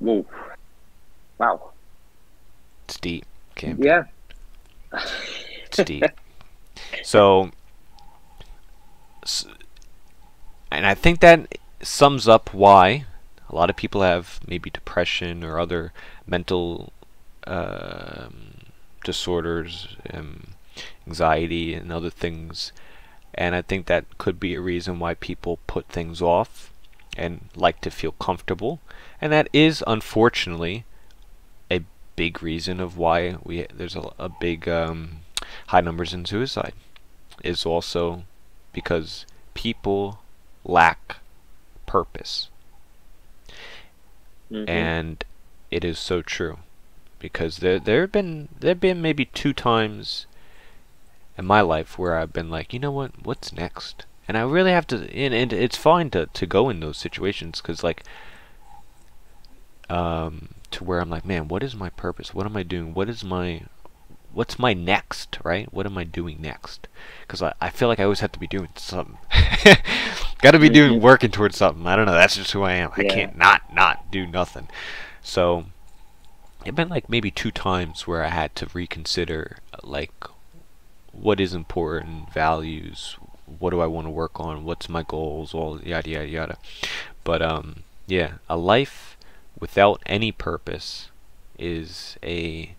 Whoa. Wow. It's deep. Cam. Yeah. It's deep. so, and I think that sums up why a lot of people have maybe depression or other mental um, disorders, um, anxiety, and other things. And I think that could be a reason why people put things off and like to feel comfortable. And that is unfortunately a big reason of why we there's a, a big um, high numbers in suicide is also because people lack purpose Mhm. and it is so true because there there have been there have been maybe two times in my life where I've been like, you know what, what's next? And I really have to, and, and it's fine to to go in those situations because like, um, to where I'm like, man, what is my purpose? What am I doing? What is my what's my next, right? What am I doing next? Because I, I feel like I always have to be doing something. Got to be doing working towards something. I don't know. That's just who I am. I can't not not do nothing. So it been like maybe two times where I had to reconsider like what is important, values, what do I want to work on, what's my goals, all yada yada yada. But um yeah, a life without any purpose is a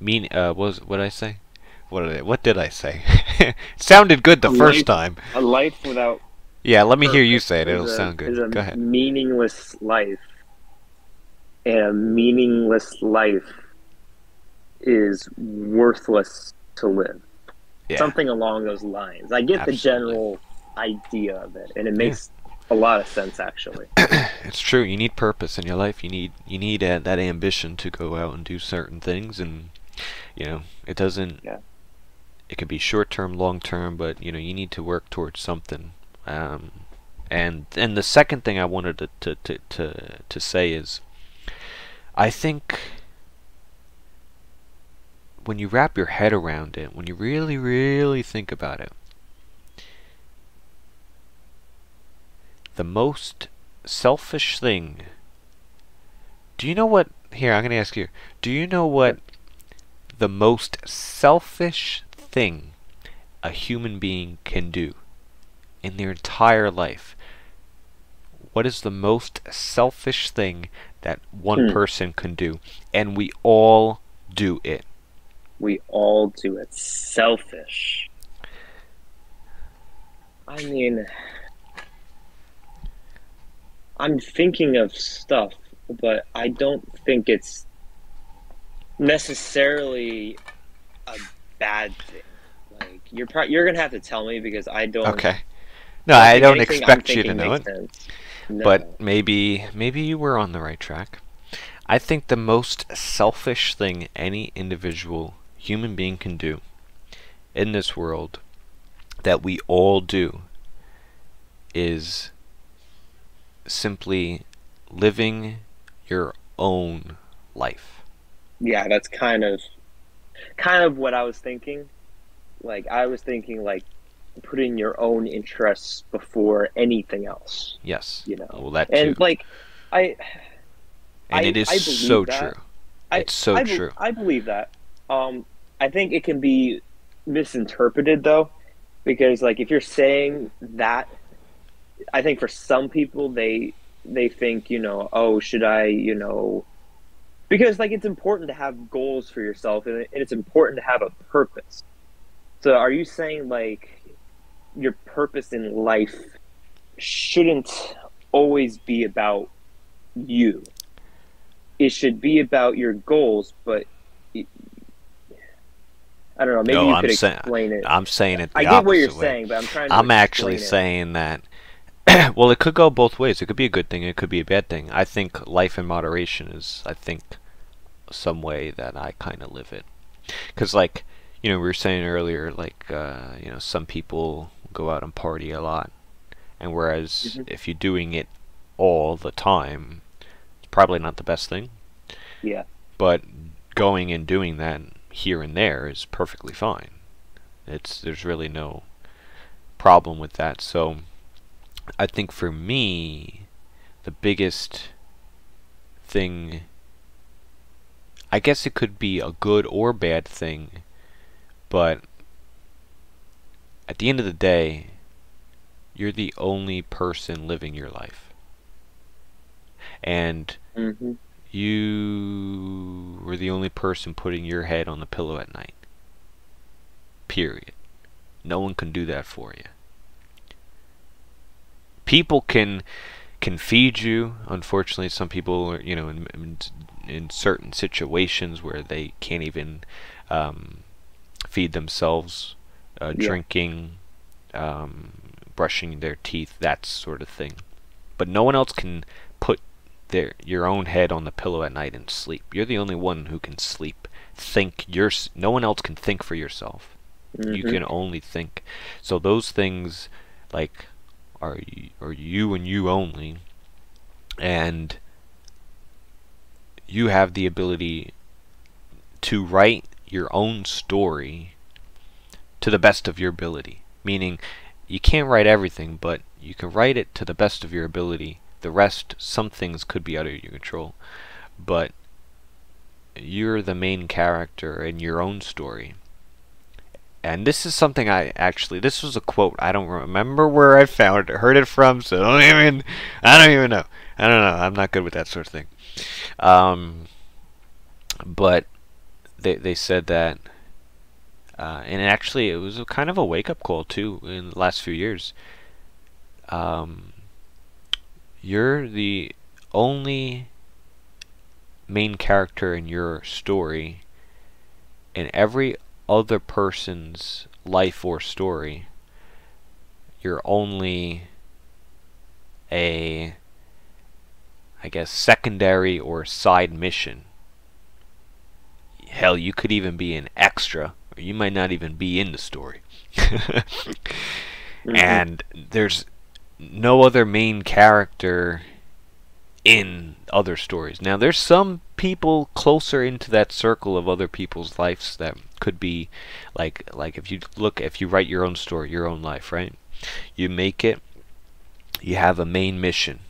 mean uh what was what did I say? What did I, what did I say? it sounded good the A first life- time. A life without Yeah, let me hear you say it. It'll a- sound good. a Go ahead. Meaningless life. And a meaningless life is worthless to live. Yeah. Something along those lines. I get the general idea of it, and it makes a lot of sense actually. It's true. You need purpose in your life. You need you need uh, that ambition to go out and do certain things, and you know it doesn't. Yeah. It can be short term, long term, but you know you need to work towards something. Um, and and the second thing I wanted to to to to, to say is, I think when you wrap your head around it, when you really really think about it, the most selfish thing. Do you know what? Here, I'm going to ask you. Do you know what the most selfish thing a human being can do in their entire life? What is the most selfish thing that one Hmm. person can do? And we all do it. We all do it. Selfish. I mean, I'm thinking of stuff, but I don't think it's necessarily a bad thing. Like you're pro- you're gonna have to tell me because I don't. Okay. No, I I don't expect you to know it. No. But maybe maybe you were on the right track. I think the most selfish thing any individual human being can do in this world that we all do is simply living your own life. yeah, that's kind of kind of what I was thinking. Like I was thinking like putting your own interests before anything else. Yes. You know. Well, that And like, I and I- it is I so that. true. I- It's so I, true. I believe that. Um, I think it can be misinterpreted though, because like if you're saying that, I think for some people they they think you know oh should I you know because like it's important to have goals for yourself and, it's important to have a purpose. So are you saying like your purpose in life shouldn't always be about you? It should be about your goals, but I don't know. Maybe No, you I'm could saying- explain it. I'm saying it the I get what you're way. saying, but I'm trying. to I'm actually it. saying that. well, it could go both ways. It could be a good thing. It could be a bad thing. I think life in moderation is, I think, some way that I kind of live it. Because, like, you know, we were saying earlier, like, uh, you know, some people go out and party a lot, and whereas Mhm. if you're doing it all the time, it's probably not the best thing. Yeah. But going and doing that here and there is perfectly fine. It's there's really no problem with that. So I think for me the biggest thing I guess it could be a good or bad thing, but at the end of the day you're the only person living your life. And Mhm. You were the only person putting your head on the pillow at night. Period. No one can do that for you. People can can feed you. Unfortunately, some people, are, you know, in, in in certain situations where they can't even um, feed themselves, uh, Yeah. drinking, um, brushing their teeth, that sort of thing. But no one else can put their your own head on the pillow at night and sleep. You're the only one who can sleep. Think you're no one else can think for yourself. You Mhm. can only think. So those things like are are you and you only and you have the ability to write your own story to the best of your ability. Meaning you can't write everything, but you can write it to the best of your ability. The rest, some things could be out of your control, but you're the main character in your own story. And this is something I actually, this was a quote. I don't remember where I found it, heard it from, so I don't even, I don't even know. I don't know. I'm not good with that sort of thing. Um, but they they said that, uh, and actually it was kind of a wake up call too in the last few years. Um, you're the only main character in your story, and every other person's life or story, you're only a, I guess, secondary or side mission. Hell, you could even be an extra, or you might not even be in the story. Mhm. And there's no other main character in other stories. Now, there's some people closer into that circle of other people's lives that could be like like if you look if you write your own story, your own life, right? You make it you have a main mission.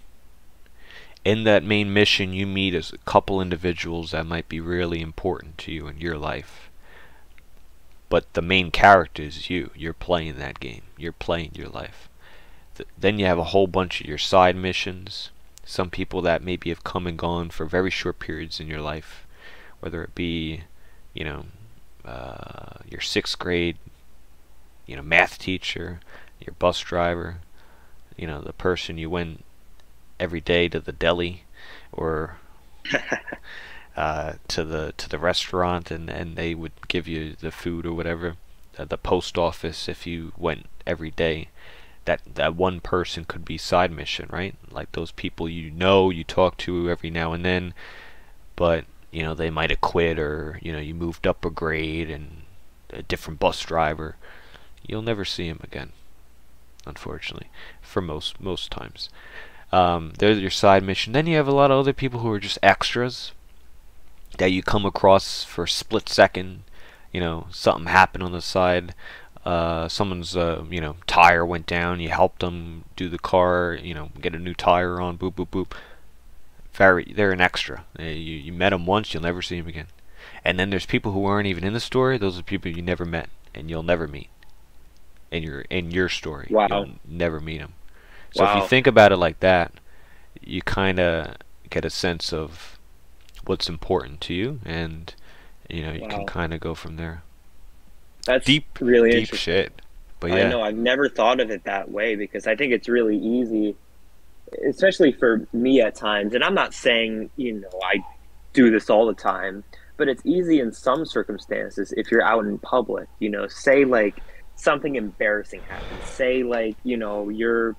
In that main mission, you meet a couple individuals that might be really important to you in your life. But the main character is you. You're playing that game. You're playing your life. Th- then you have a whole bunch of your side missions. Some people that maybe have come and gone for very short periods in your life, whether it be, you know, uh, your sixth grade, you know, math teacher, your bus driver, you know, the person you went every day to the deli, or uh, to the to the restaurant, and and they would give you the food or whatever. Uh, the post office, if you went every day, that that one person could be side mission, right? Like those people you know, you talk to every now and then, but you know they might have quit or you know you moved up a grade and a different bus driver. You'll never see him again, unfortunately, for most most times. Um, they're your side mission. Then you have a lot of other people who are just extras that you come across for a split second. You know, something happened on the side. Uh, someone's uh, you know tire went down, you helped them do the car, you know, get a new tire on, boop boop boop. Very, they're an extra. Uh, you you met them once, you'll never see them again. And then there's people who aren't even in the story. Those are people you never met and you'll never meet in your in your story. Wow. You'll never meet them. So if you think about it like that, you kind of get a sense of what's important to you, and you know you can kind of go from there. That's Deep, really deep shit. But yeah. I know I've never thought of it that way because I think it's really easy, especially for me at times. And I'm not saying you know I do this all the time, but it's easy in some circumstances if you're out in public. You know, say like something embarrassing happens. Say like you know you're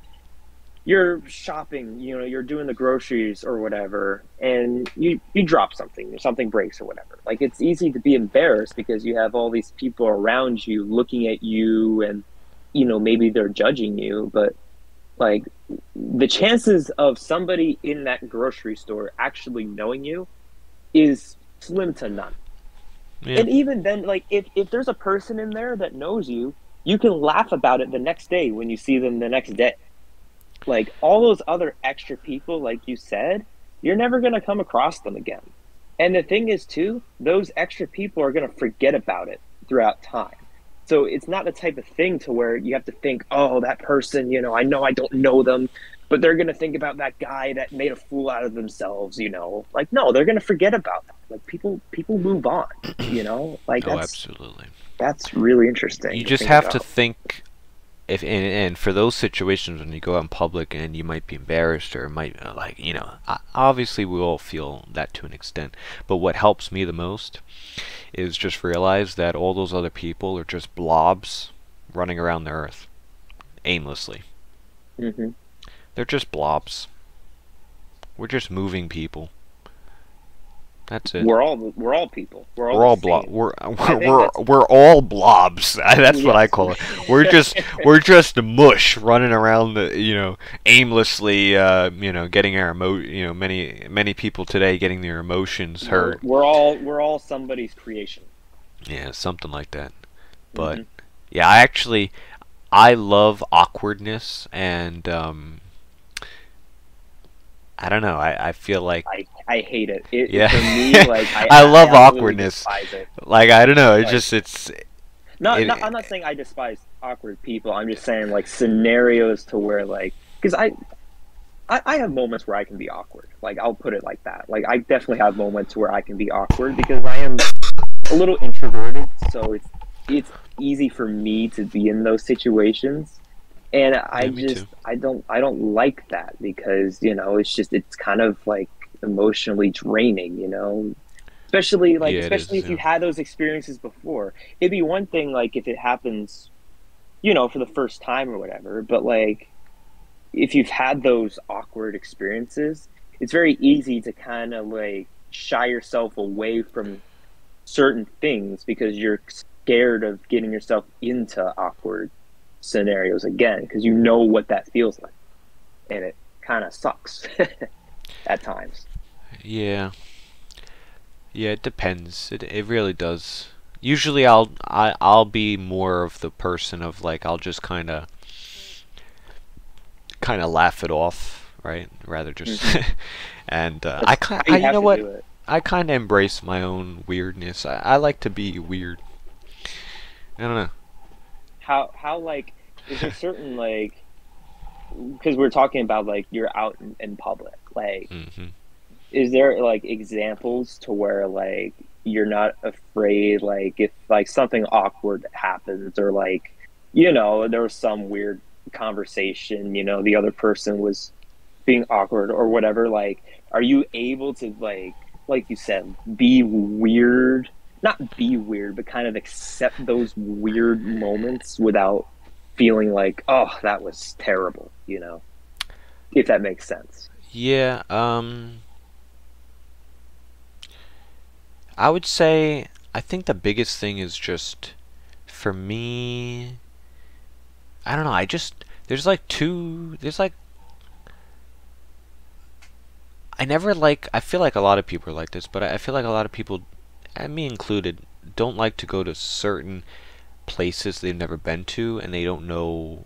you're shopping, you know, you're doing the groceries or whatever, and you you drop something or something breaks or whatever. Like it's easy to be embarrassed because you have all these people around you looking at you and you know, maybe they're judging you, but like the chances of somebody in that grocery store actually knowing you is slim to none. yeah. And even then, like if, if there's a person in there that knows you, you can laugh about it the next day when you see them the next day. Like all those other extra people, like you said, you're never gonna come across them again. And the thing is too, those extra people are gonna forget about it throughout time. So it's not the type of thing to where you have to think, oh, that person, you know, I know I don't know them, but they're gonna think about that guy that made a fool out of themselves, you know. Like no, they're gonna forget about that. Like people people move on, you know? Like oh, that's absolutely. that's really interesting. You just have to think if and, and for those situations when you go out in public and you might be embarrassed or might uh, like you know obviously we all feel that to an extent but what helps me the most is just realize that all those other people are just blobs running around the earth aimlessly. Mhm. they're just blobs. We're just moving people that's it We're all we're all people. We're all we're all blob. We're we're we're, we're all blobs. That's what I call it. We're just we're just mush running around, the, you know, aimlessly. Uh, you know, getting our emo. You know, many many people today getting their emotions We're, hurt. we're all we're all somebody's creation. Yeah, something like that. But Mhm. yeah, I actually I love awkwardness and um, I don't know. I I feel like I, I hate it. it Yeah. For me, like I, I love absolutely awkwardness. like I don't know. It's Like- just it's Not, It- not, I'm not saying I despise awkward people. I'm just saying like scenarios to where like because I, I I have moments where I can be awkward. Like I'll put it like that. Like I definitely have moments where I can be awkward because I am a little introverted, so it's it's easy for me to be in those situations. And I Yeah, just. I don't I don't like that because you know it's just it's kind of like emotionally draining. You know, especially like Yeah, especially is, if you had those experiences before it'd be one thing like if it happens you know for the first time or whatever but like if you've had those awkward experiences it's very easy to kind of like shy yourself away from certain things because you're scared of getting yourself into awkward scenarios again because you know what that feels like and it kind of sucks at times Yeah. Yeah, it depends. It it really does. Usually I'll I I'll be more of the person of like I'll just kind of kind of laugh it off, right? Rather just and uh, I kind How I, you know what? I kind of embrace my own weirdness. I, I like to be weird. I don't know. How how like is there certain like because we're talking about like you're out in, in public like hmm is there like examples to where like you're not afraid like if like something awkward happens or like you know there was some weird conversation you know the other person was being awkward or whatever like are you able to like like you said be weird not be weird but kind of accept those weird moments without feeling like oh that was terrible you know? If that makes sense. Yeah, um I would say I think the biggest thing is just for me I don't know, I just there's like two there's like I never like I feel like a lot of people are like this, but I I feel like a lot of people and me included don't like to go to certain places they've never been to and they don't know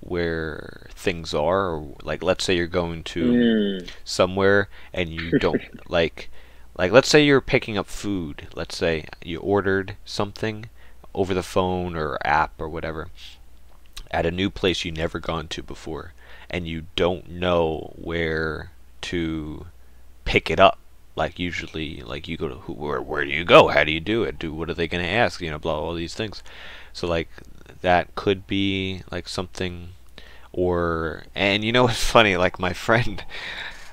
where things are or like let's say you're going to Mm. somewhere and you don't like like let's say you're picking up food let's say you ordered something over the phone or app or whatever at a new place you never gone to before and you don't know where to pick it up like usually like you go to who, where where do you go? How do you do it? Do what are they going to ask? You know blah all these things. So like that could be like something or and you know what's funny? Like my friend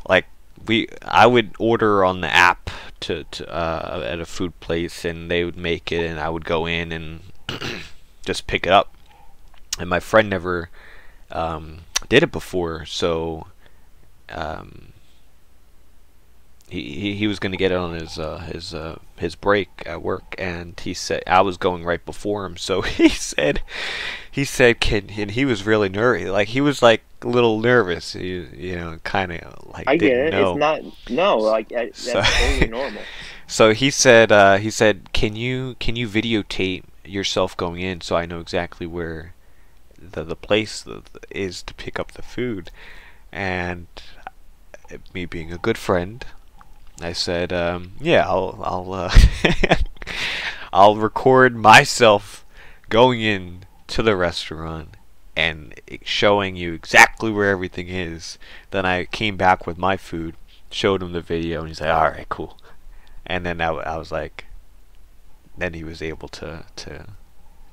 like we I would order on the app to, to uh, at a food place and they would make it and I would go in and just pick it up. And my friend never um, did it before so um, he, he was going to get it on his uh, his uh, his break at work, and he said I was going right before him. So he said, he said, "Can?" And he was really nervous. Like he was like a little nervous. He, you know, kind of like I get it. know. It's not no, like I- that's So- totally normal. So he said, uh, he said, "Can you can you videotape yourself going in so I know exactly where the the place is to pick up the food?" And uh, me being a good friend, I said, um, "Yeah, I'll I'll uh, I'll record myself going in to the restaurant." And showing you exactly where everything is. Then I came back with my food, showed him the video, and he's like, "All right, cool." and then I was like, then he was able to to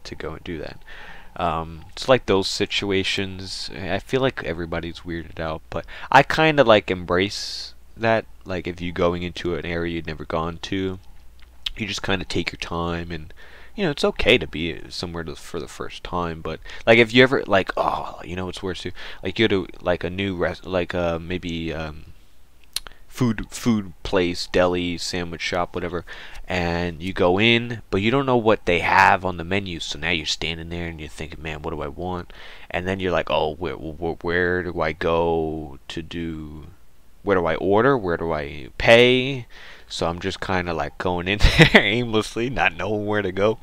to go and do that. Um, it's like those situations. I feel like everybody's weirded out, but I kind of like embrace that. Like if you're going into an area you'd never gone to, you just kind of take your time and. You know, it's okay to be somewhere to, for the first time, but like if you ever like, oh, you know, what's worse too. Like you go to like a new rest, like uh, maybe um, food food place, deli, sandwich shop, whatever, and you go in, but you don't know what they have on the menu. So now you're standing there and you're thinking, man, what do I want? And then you're like, oh, where where, where do I go to do? Where do I order? Where do I pay? So I'm just kind of like going in there aimlessly, not knowing where to go.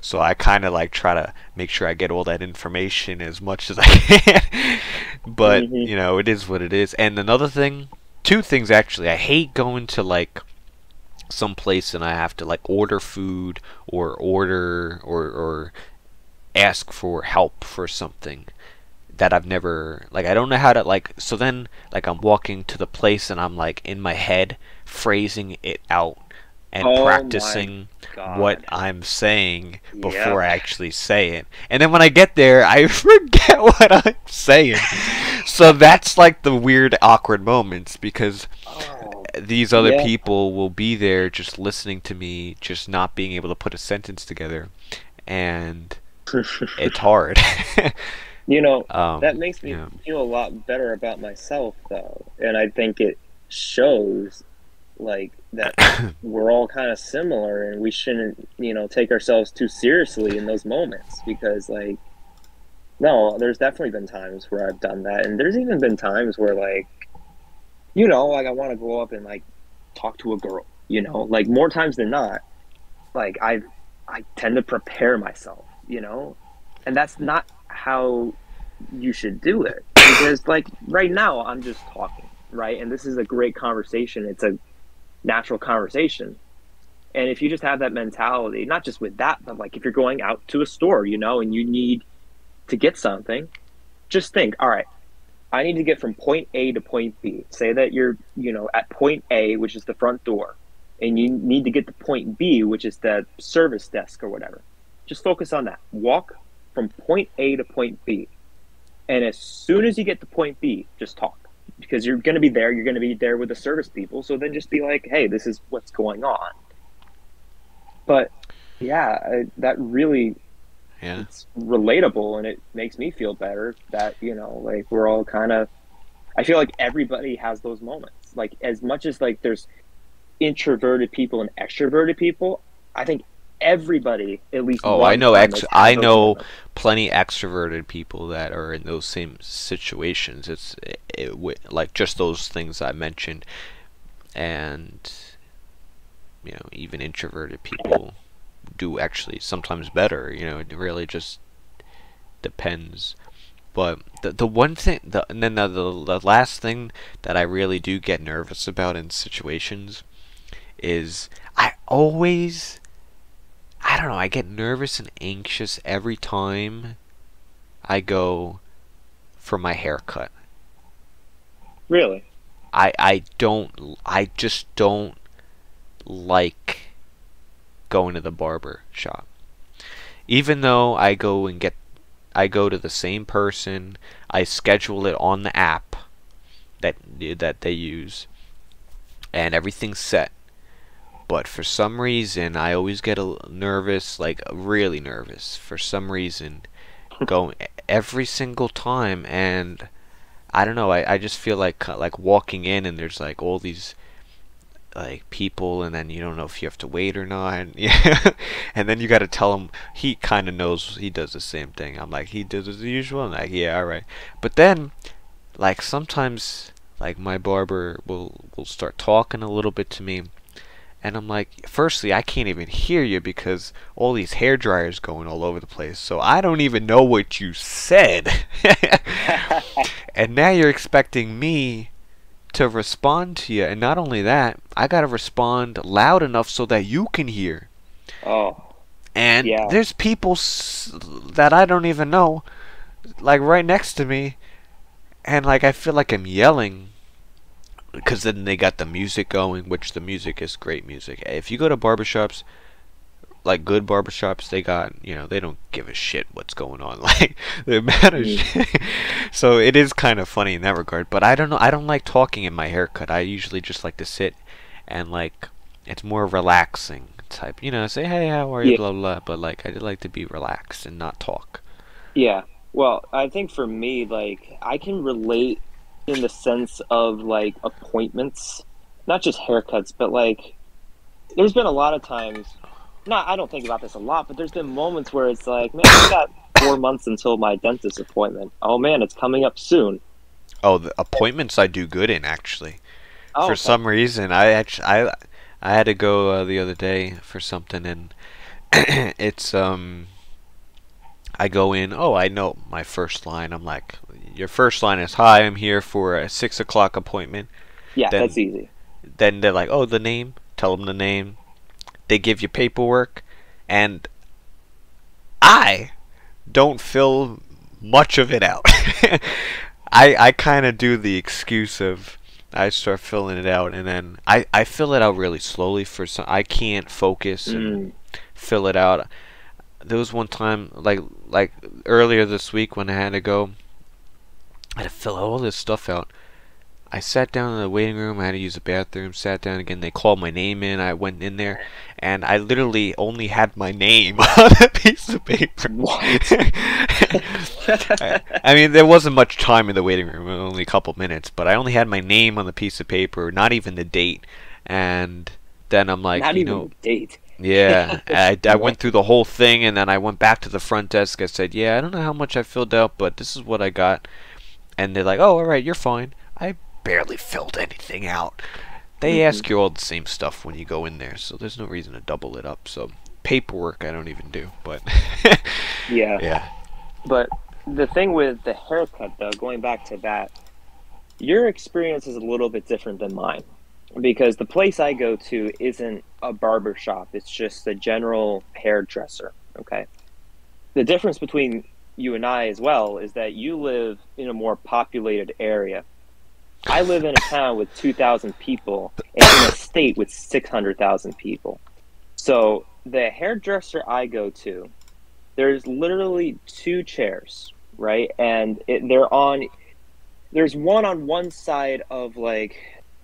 So I kind of like try to make sure I get all that information as much as I can. but Mhm. you know, it is what it is. And another thing, two things actually. I hate going to like some place and I have to like order food or order or or ask for help for something that I've never like I don't know how to like so then like I'm walking to the place and I'm like in my head phrasing it out and Oh practicing what I'm saying before Yep. I actually say it. And then when I get there, I forget what I'm saying. so that's like the weird awkward moments because Oh, these other Yeah. people will be there just listening to me, just not being able to put a sentence together. And it's hard. you know, um, that makes me yeah. feel a lot better about myself though. And i think it shows like that we're all kind of similar and we shouldn't you know take ourselves too seriously in those moments because like no there's definitely been times where i've done that. And there's even been times where like you know like i want to go up and like talk to a girl you know? Like more times than not like i i tend to prepare myself you know? And that's not how you should do it. Because like right now i'm just talking right? And this is a great conversation. It's a natural conversation. And if you just have that mentality not just with that but like if you're going out to a store you know and you need to get something just think all right i need to get from point a to point b. Say that you're you know at point a which is the front door and you need to get to point b which is the service desk or whatever. Just focus on that. Walk from point A to point B. And as soon as you get to point B, just talk. Because you're going to be there, you're going to be there with the service people. So then just be like, hey, this is what's going on. But yeah, that really yeah. it's relatable and it makes me feel better that, you know, like we're all kind of I feel like everybody has those moments. Like as much as like there's introverted people and extroverted people, I think everybody at least Oh, I know ex- I know plenty extroverted people that are in those same situations. It's eh, eh, it, it, like just those things I mentioned, and you know even introverted people do actually sometimes better. You know, it really just depends. But the the one thing, the, and then the, the the last thing that I really do get nervous about in situations is I always, I don't know, I get nervous and anxious every time I go for my haircut. Really? I I don't I just don't like going to the barber shop. Even though I go and get I go to the same person, I schedule it on the app that that they use and everything's set. But for some reason, I always get a nervous, like really nervous for some reason going every single time and I don't know. I, I just feel like uh, like walking in and there's like all these like people and then you don't know if you have to wait or not. And, yeah, and then you got to tell him he kind of knows he does the same thing. I'm like he does as usual. I'm like yeah, all right. But then like sometimes like my barber will will start talking a little bit to me. And I'm like, firstly, I can't even hear you because all these hair dryers going all over the place. So I don't even know what you said. and now you're expecting me to respond to you. And not only that, I got to respond loud enough so that you can hear. Oh, And Yeah. there's people s- that I don't even know, like right next to me. And like I feel like I'm yelling because then they got the music going, which the music is great music. If you go to barbershops, like good barbershops, they got you know they don't give a shit what's going on. Like the amount mm. of shit. so it is kind of funny in that regard. But I don't know. I don't like talking in my haircut. I usually just like to sit and like it's more relaxing type. You know, say hey, how are you, Yeah. blah blah. blah. But like I just like to be relaxed and not talk. Yeah. Well, I think for me, like, I can relate in the sense of like appointments, not just haircuts, but like, there's been a lot of times. Not, I don't think about this a lot, but there's been moments where it's like, man, I got four months until my dentist appointment. Oh man, it's coming up soon. Oh, the appointments I do good in actually. Oh, for okay. some reason I actually I I had to go uh, the other day for something and it's um I go in oh I know my first line I'm like your first line is hi I'm here for a six o'clock appointment yeah, then- that's easy. then they're like oh the name tell them the name they give you paperwork and I don't fill much of it out I I kind of do the excuse of I start filling it out and then I, I fill it out really slowly for some I can't focus and Mm. fill it out. There was one time like like earlier this week when I had to go I had to fill all this stuff out. I sat down in the waiting room, I had to use the bathroom, sat down again, they called my name in, I went in there and I literally only had my name on a piece of paper. I, I mean, there wasn't much time in the waiting room, only a couple minutes, but I only had my name on the piece of paper, not even the date. And then I'm like, Not you know, date. yeah, I, I went through the whole thing, and then I went back to the front desk. I said, "Yeah, I don't know how much I filled out, but this is what I got." And they're like, "Oh, all right, you're fine." I barely filled anything out. They mm-hmm. ask you all the same stuff when you go in there, so there's no reason to double it up. So paperwork, I don't even do, but Yeah. yeah, But the thing with the haircut, though, going back to that, your experience is a little bit different than mine because the place I go to isn't a barber shop, it's just a general hairdresser. Okay. The difference between you and I as well is that you live in a more populated area. I live in a town with 2,000 people and in a state with 600,000 people. So the hairdresser I go to, there's literally two chairs, right? And it, they're on. There's one on one side of like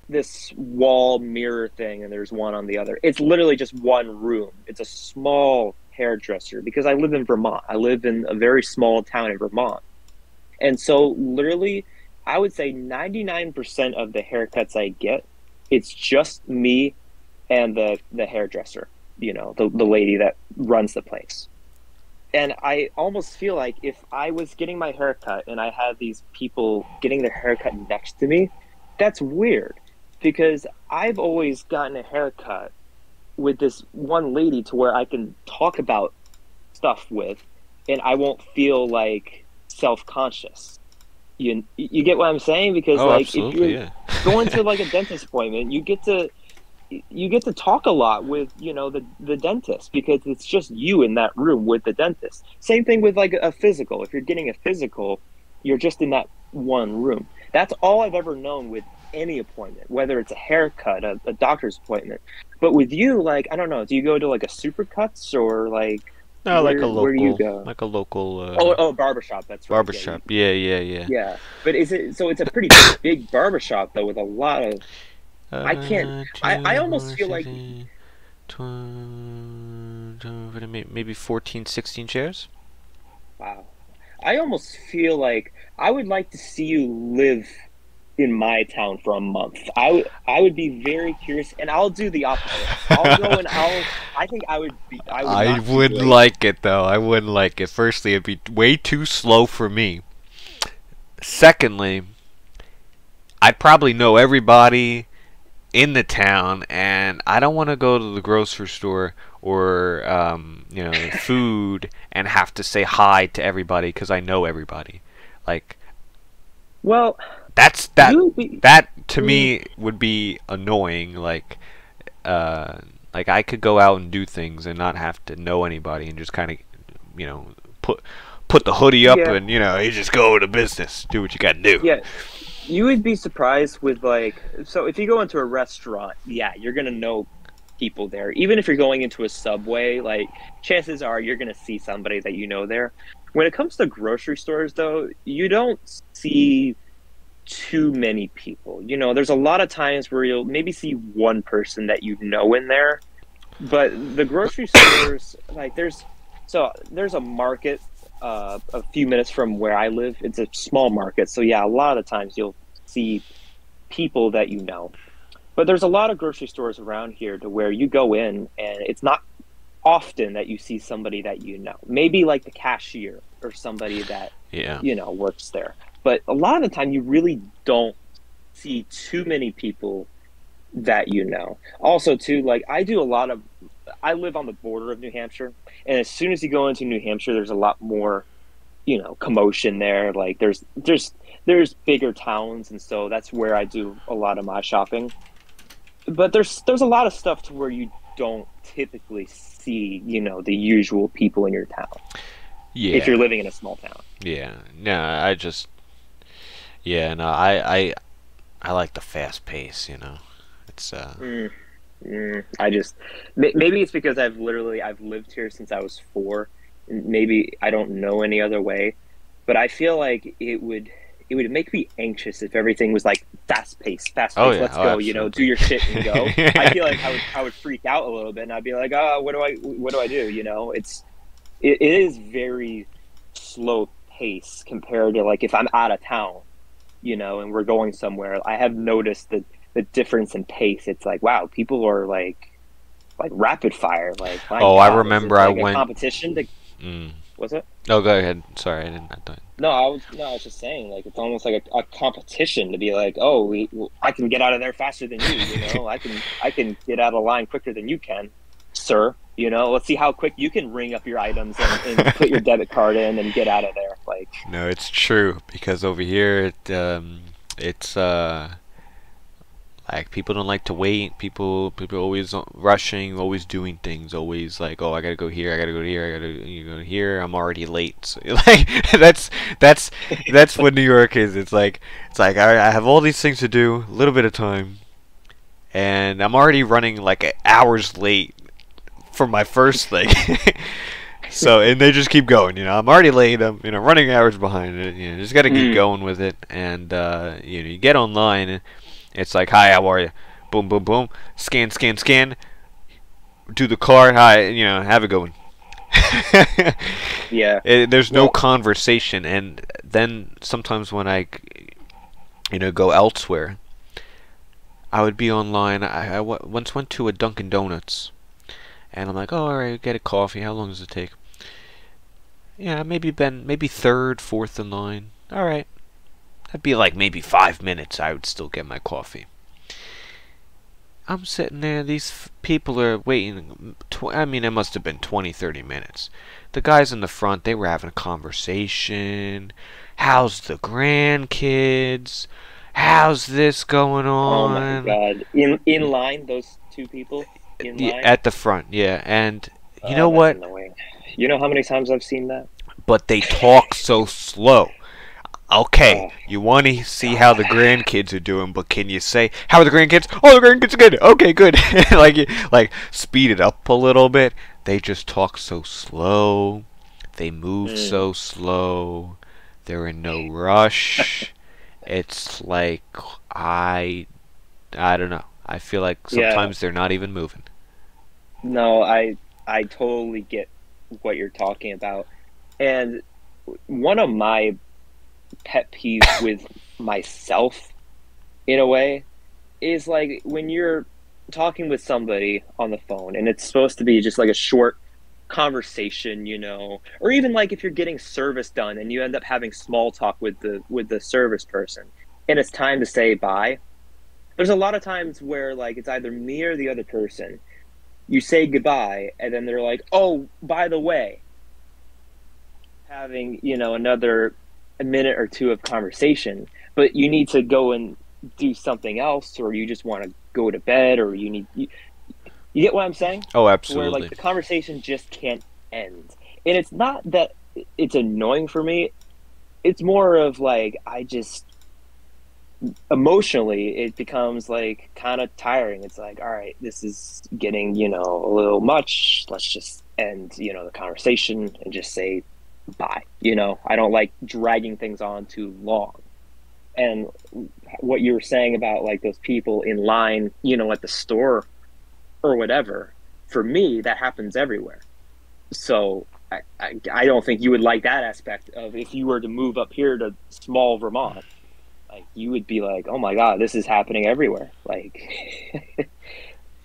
this wall mirror thing, and there's one on the other. It's literally just one room. It's a small hairdresser because I live in Vermont. I live in a very small town in Vermont, and so literally, I would say 99% of the haircuts I get, it's just me and the the hairdresser. You know, the the lady that runs the place and I almost feel like if I was getting my hair cut and I had these people getting their haircut next to me, that's weird because I've always gotten a haircut with this one lady to where I can talk about stuff with, and I won't feel like self conscious. You you get what I'm saying? Because oh, like if you're yeah. going to like a dentist appointment, you get to you get to talk a lot with you know the the dentist because it's just you in that room with the dentist. Same thing with like a physical. If you're getting a physical, you're just in that one room. That's all I've ever known with any appointment, whether it's a haircut, a, a doctor's appointment. But with you, like I don't know, do you go to like a supercuts or like No, like a where- local, where do you go? like a local uh, oh oh barbershop? That's right. barbershop. Yeah, yeah, yeah. Yeah, but is it so? It's a pretty big barbershop though, with a lot of. I can't- I- I almost feel like- Tw- tw- maybe 14, 16 chairs. Wow, I almost feel like I would like to see you live in my town for a month. I would I would be very curious, and I'll do the opposite. I'll go and I'll. I think I would be. I would. I would like it though. I wouldn't like it. Firstly, it'd be way too slow for me. Secondly, I'd probably know everybody in the town, and I don't want to go to the grocery store or um, you know food and have to say hi to everybody because I know everybody. Like Well, that's that. be, that to me would be annoying like uh like i could go out and do things and not have to know anybody and just kind of you know put put the hoodie up Yeah. and you know you just go to business do what you gotta do yeah. You would be surprised with like so if you go into a restaurant, yeah, you're gonna know people there. Even if you're going into a subway, like chances are you're gonna see somebody that you know there. When it comes to grocery stores though, you don't see too many people. You know, there's a lot of times where you'll maybe see one person that you know in there. But the grocery stores like there's so there's a market uh, a few minutes from where I live. It's a small market, so yeah, a lot of times you'll see people that you know. But there's a lot of grocery stores around here to where you go in and it's not often that you see somebody that you know. Maybe like the cashier or somebody that yeah you know works there. But a lot of the time you really don't see too many people that you know. Also too like I do a lot of I live on the border of New Hampshire and as soon as you go into New Hampshire there's a lot more you know commotion there like there's there's there's bigger towns and so that's where I do a lot of my shopping. But there's there's a lot of stuff to where you don't typically see, you know, the usual people in your town yeah if you're living in a small town. yeah no i just yeah no i i i like the fast pace you know it's uh Mm, mm, I just maybe it's because I've literally I've lived here since I was four. and Maybe I don't know any other way, but I feel like it would it would make me anxious if everything was like fast paced, fast paced. Oh, yeah. Let's Oh, go, you know, do your shit and go. I feel like I would I would freak out a little bit, and I'd be like, oh, what do I what do I do? You know, it's it, it is very slow pace compared to like if I'm out of town, you know, and we're going somewhere. I have noticed that the difference in pace. It's like wow, people are like like rapid fire. Like Oh, I God, it remember I like a went- competition. To, mm. was it? oh go ahead sorry i didn't I No, I was no, I was just saying like it's almost like a, a competition to be like, oh, we, I can get out of there faster than you. You know, I can I can get out of line quicker than you can, sir. You know, let's see how quick you can ring up your items and, and put your debit card in and get out of there. Like, No, it's true because over here it um it's uh like people don't like to wait. People people always rushing, always doing things, always like, oh, I gotta go here, I gotta go here, I gotta you go here. I'm already late. So, like that's that's that's what New York is. It's like it's like I, I have all these things to do, a little bit of time, and I'm already running like hours late for my first thing. so and they just keep going. You know, I'm already late. I'm you know running hours behind it. You know, just got to keep Mm. going with it. And uh, you know, you get online. And it's like, hi, how are you? Boom, boom, boom. Scan, scan, scan. Do the card. Hi, you know, have a good one. yeah, It, there's no Well- conversation, and then sometimes when I, you know, go elsewhere, I would be online. I, I w- once went to a Dunkin' Donuts, and I'm like, oh, all right, get a coffee. How long does it take? Yeah, maybe been maybe third, fourth in line. All right, that'd be like maybe five minutes. I would still get my coffee. I'm sitting there. These f- people are waiting. Tw- I mean, it must have been 20, 30 minutes. The guys in the front, they were having a conversation. How's the grandkids? How's this going on? Oh my god! In in line, those two people Yeah, at the front, yeah. And you Oh, know what? You know how many times I've seen that? But they talk so slow. Okay, Oh. you want to see how the grandkids are doing, but can you say how are the grandkids? Oh, the grandkids are good. Okay, good. like, like speed it up a little bit. They just talk so slow. They move Mm. so slow. They're in no rush. it's like I, I don't know. I feel like Yeah. sometimes they're not even moving. No, I I totally get what you're talking about. And one of my pet peeves with myself in a way is like when you're talking with somebody on the phone and it's supposed to be just like a short conversation, you know, or even like if you're getting service done and you end up having small talk with the with the service person and it's time to say bye. There's a lot of times where like it's either me or the other person you say goodbye and then they're like oh by the way having you know another a minute or two of conversation but you need to go and do something else or you just want to go to bed or you need you, you get what i'm saying? Oh, where absolutely. like the conversation just can't end. And it's not that it's annoying for me. It's more of like i just emotionally it becomes like kind of tiring. It's like all right this is getting you know a little much. Let's just end you know the conversation and just say bye. You know i don't like dragging things on too long. And what you were saying about like those people in line you know at the store or whatever for me that happens everywhere. So I, I, I don't think you would like that aspect of if you were to move up here to small vermont like you would be like oh my god this is happening everywhere like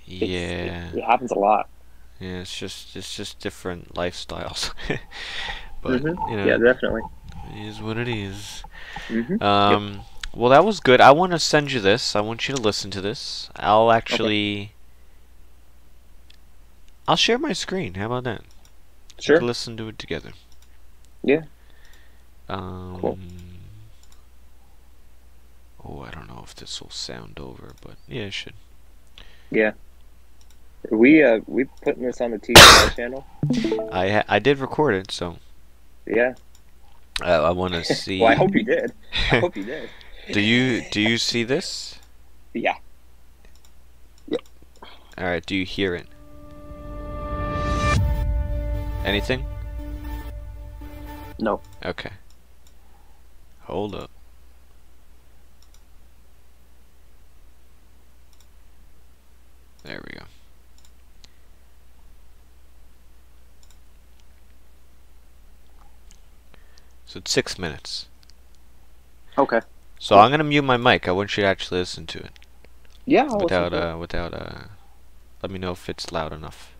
yeah. it, it happens a lot Yeah, it's just it's just different lifestyles. but Mhm. you know, yeah definitely it is what it is. Mhm. Um, well, that was good. I want to send you this. I want you to listen to this. I'll actually. I'll share my screen. How about that? Sure listen to it together. Yeah. Um. Cool. Oh, I don't know if this will sound over, but yeah, it should. Yeah. We uh we putting this on the tv channel I ha- I did record it, so yeah uh, I want to see. well i hope you did i hope you did do you do you see this? yeah Yep. All right. Do you hear it? Anything? no Okay. Hold up. There we go. So it's six minutes. okay So I'm gonna mute my mic. I want you to actually listen to it yeah I'll without uh without uh. Let me know if it's loud enough.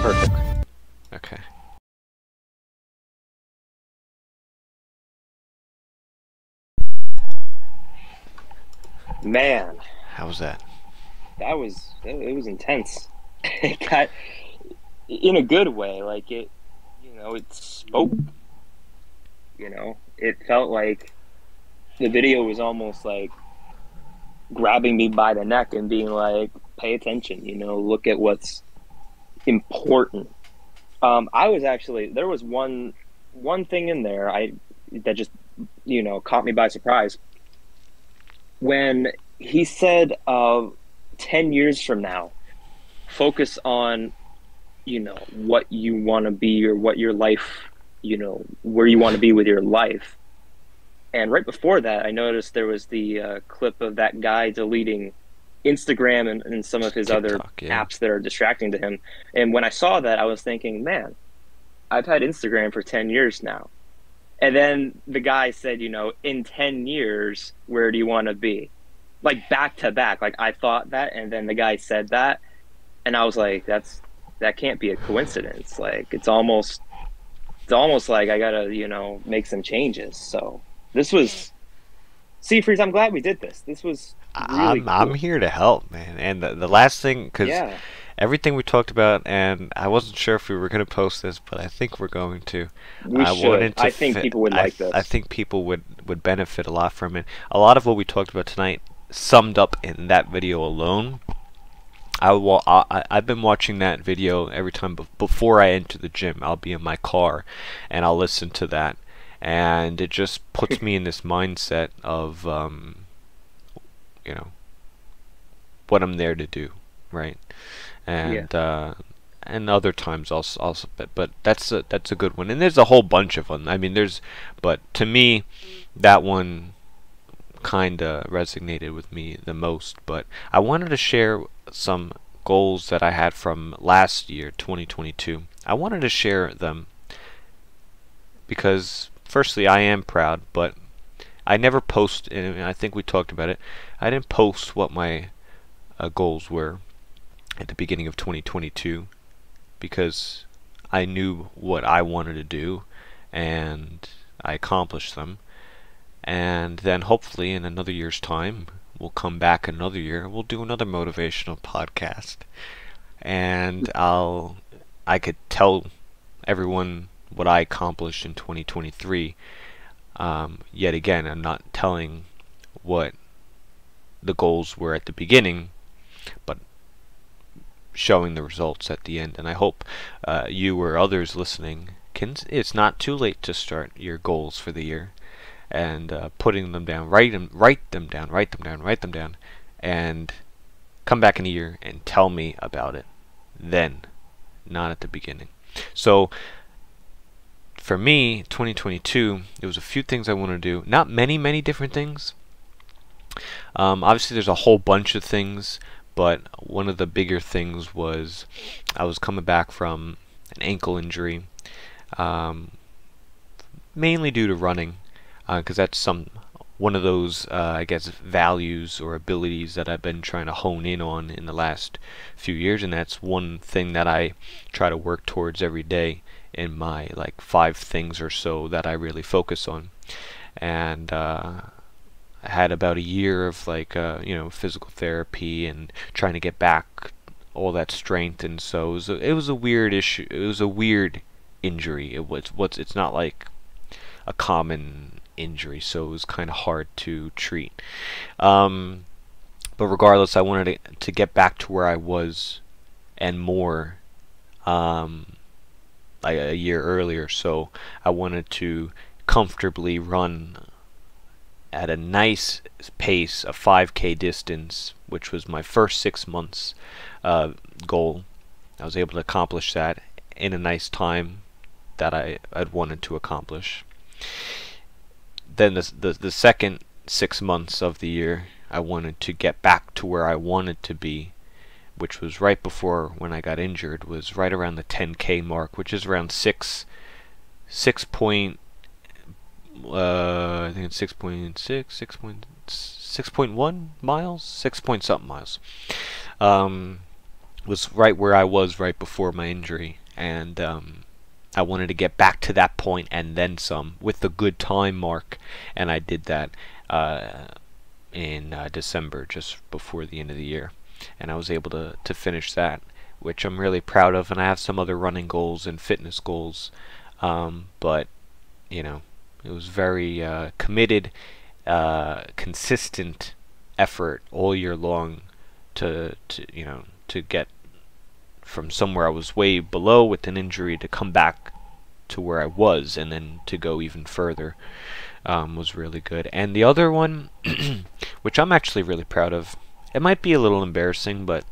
perfect Okay. Man. How was that? that was it was intense. It got in a good way like it you know it spoke you know? It felt like the video was almost like grabbing me by the neck and being like pay attention you know look at what's important. Um, i was actually there was one one thing in there i that just you know caught me by surprise when he said uh, 10 years from now focus on you know what you want to be or what your life you know where you want to be with your life. And right before that i noticed there was the uh, clip of that guy deleting instagram and, and some of his other yeah. apps that are distracting to him. And when i saw that i was thinking man i've had instagram for 10 years now and then the guy said you know in 10 years where do you want to be like back to back. Like I thought that, and then the guy said that, and I was like, "That's that can't be a coincidence." Like it's almost, it's almost like I gotta, you know, make some changes. So this was, see, Freeze. I'm glad we did this. This was really I'm I'm here to help, man. And the, the last thing, because Yeah. Everything we talked about, and I wasn't sure if we were going to post this, but I think we're going to. We I should. to I think fit- people would like th- this. I think people would would benefit a lot from it. A lot of what we talked about tonight summed up in that video alone. I will. I, I- I've been watching that video every time bef- before I enter the gym. I'll be in my car, and I'll listen to that, and it just puts me in this mindset of, um, you know, what I'm there to do, right? And uh, and other times also, also but, but that's a that's a good one. And there's a whole bunch of them. I mean, there's, but to me, that one kind of resonated with me the most. But I wanted to share some goals that I had from last year, 2022. I wanted to share them because, firstly, I am proud, but I never post, and I think we talked about it. I didn't post what my uh, goals were at the beginning of 2022 because I knew what I wanted to do and I accomplished them. And then hopefully in another year's time, we'll come back another year. We'll do another motivational podcast, and I'll I could tell everyone what I accomplished in 2023. Um, yet again, I'm not telling what the goals were at the beginning, but showing the results at the end. And I hope uh, you or others listening can. It's not too late to start your goals for the year and uh, putting them down. Write them, write them down, write them down, write them down, and come back in a year and tell me about it. Then, not at the beginning. So, for me, 2022, there was a few things I want to do. Not many, many different things. Um, obviously, there's a whole bunch of things, but one of the bigger things was I was coming back from an ankle injury, um, mainly due to running because that's some one of those uh, I guess values or abilities that I've been trying to hone in on in the last few years, and that's one thing that I try to work towards every day in my like five things or so that I really focus on. And uh, I had about a year of like uh, you know physical therapy and trying to get back all that strength, and so it was a, it was a weird issue. It was a weird injury. It was what's it's not like a common injury, so it was kind of hard to treat. Um, but regardless, I wanted to, to get back to where I was and more um, like a year earlier. So I wanted to comfortably run at a nice pace, a 5K distance, which was my first six months uh, goal. I was able to accomplish that in a nice time that I had wanted to accomplish then the, the the second six months of the year, I wanted to get back to where I wanted to be, which was right before when I got injured, was right around the 10k mark, which is around six six point uh I think it's six point six, six point six point one miles, six point something miles. Um, was right where I was right before my injury, and um, I wanted to get back to that point and then some with the good time mark, and I did that uh, in uh, December, just before the end of the year, and I was able to to finish that, which I'm really proud of. And I have some other running goals and fitness goals, um, but you know, it was very uh, committed, uh, consistent effort all year long to to you know to get from somewhere I was way below with an injury to come back to where I was and then to go even further um, was really good. And the other one, which I'm actually really proud of, it might be a little embarrassing, but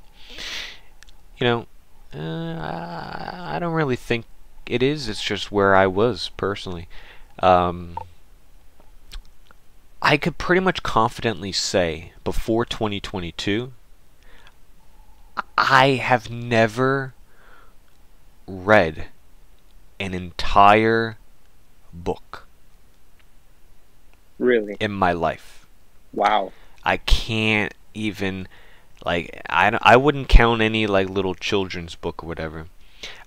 you know, uh, I I don't really think it is. It's just where I was personally. Um, I could pretty much confidently say before 2022 I have never read an entire book Really? in my life. Wow. I can't even like I I wouldn't count any like little children's book or whatever.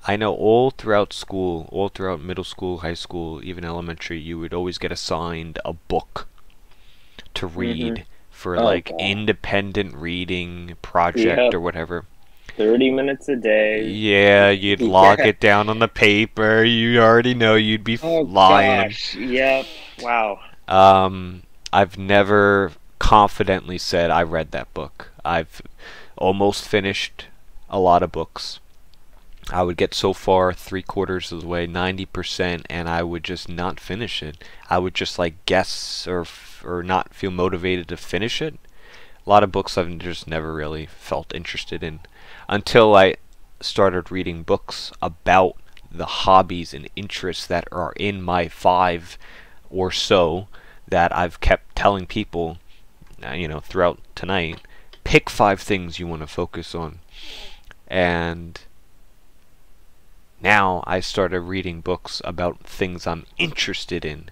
I know all throughout school, all throughout middle school, high school, even elementary, you would always get assigned a book to read for Oh, like God. independent reading project Yep. or whatever. Thirty minutes a day. Yeah, you'd lock Yeah. it down on the paper. You already know you'd be Oh lying. gosh. Yep. Wow. Um, I've never confidently said I read that book. I've almost finished a lot of books. I would get so far, three quarters of the way, ninety percent, and I would just not finish it. I would just like guess or or not feel motivated to finish it. A lot of books I've just never really felt interested in until I started reading books about the hobbies and interests that are in my five or so that I've kept telling people, uh, you know, throughout tonight. Pick five things you want to focus on. And now I started reading books about things I'm interested in.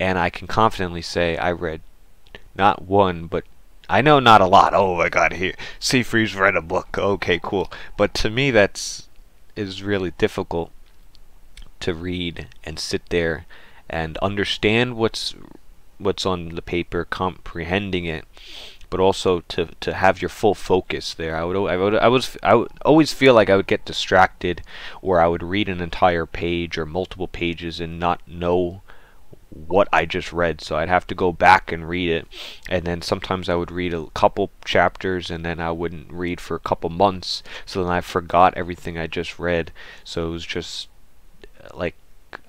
And I can confidently say I read not one, but I know not a lot. Oh, I got here. Seafreeze read a book. Okay, cool. But to me, that's is really difficult to read and sit there and understand what's what's on the paper, comprehending it, but also to to have your full focus there. I would I would I was I would always feel like I would get distracted, or I would read an entire page or multiple pages and not know what I just read. So I'd have to go back and read it, and then sometimes I would read a couple chapters and then I wouldn't read for a couple months. So then I forgot everything I just read. So it was just uh, like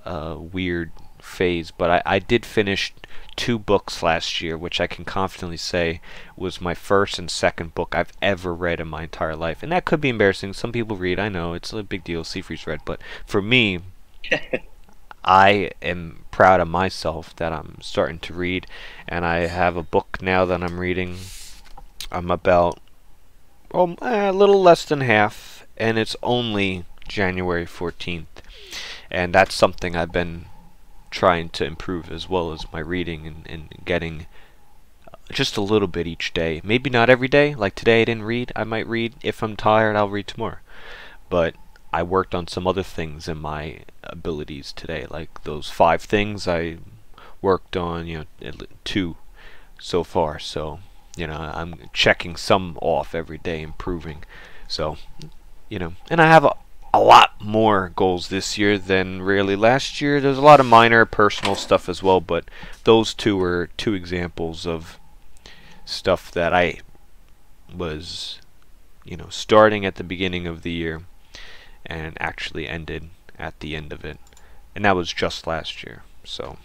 a weird phase. But I, I did finish two books last year, which I can confidently say was my first and second book I've ever read in my entire life. And that could be embarrassing. Some people read, I know, it's a big deal. Seafreeze read. But for me, I am proud of myself that I'm starting to read, and I have a book now that I'm reading. I'm about oh, a little less than half, and it's only January 14th, and that's something I've been trying to improve as well as my reading and, and getting uh, just a little bit each day. Maybe not every day. Like today, I didn't read. I might read. If I'm tired, I'll read tomorrow. But I worked on some other things in my abilities today, like those five things I worked on. You know, two so far. So you know, I'm checking some off every day, improving. So you know, and I have a, a lot more goals this year than really last year. There's a lot of minor personal stuff as well, but those two were two examples of stuff that I was, you know, starting at the beginning of the year and actually ended at the end of it. And that was just last year. So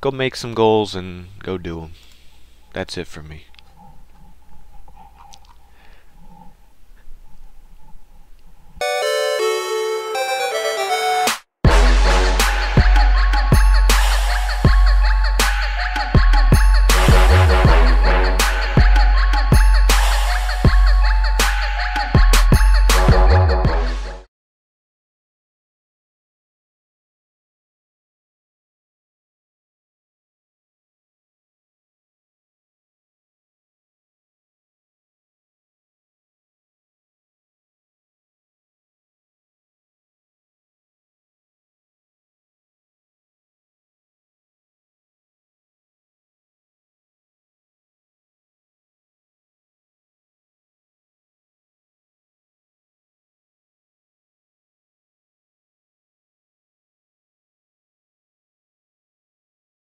go make some goals and go do them. That's it for me.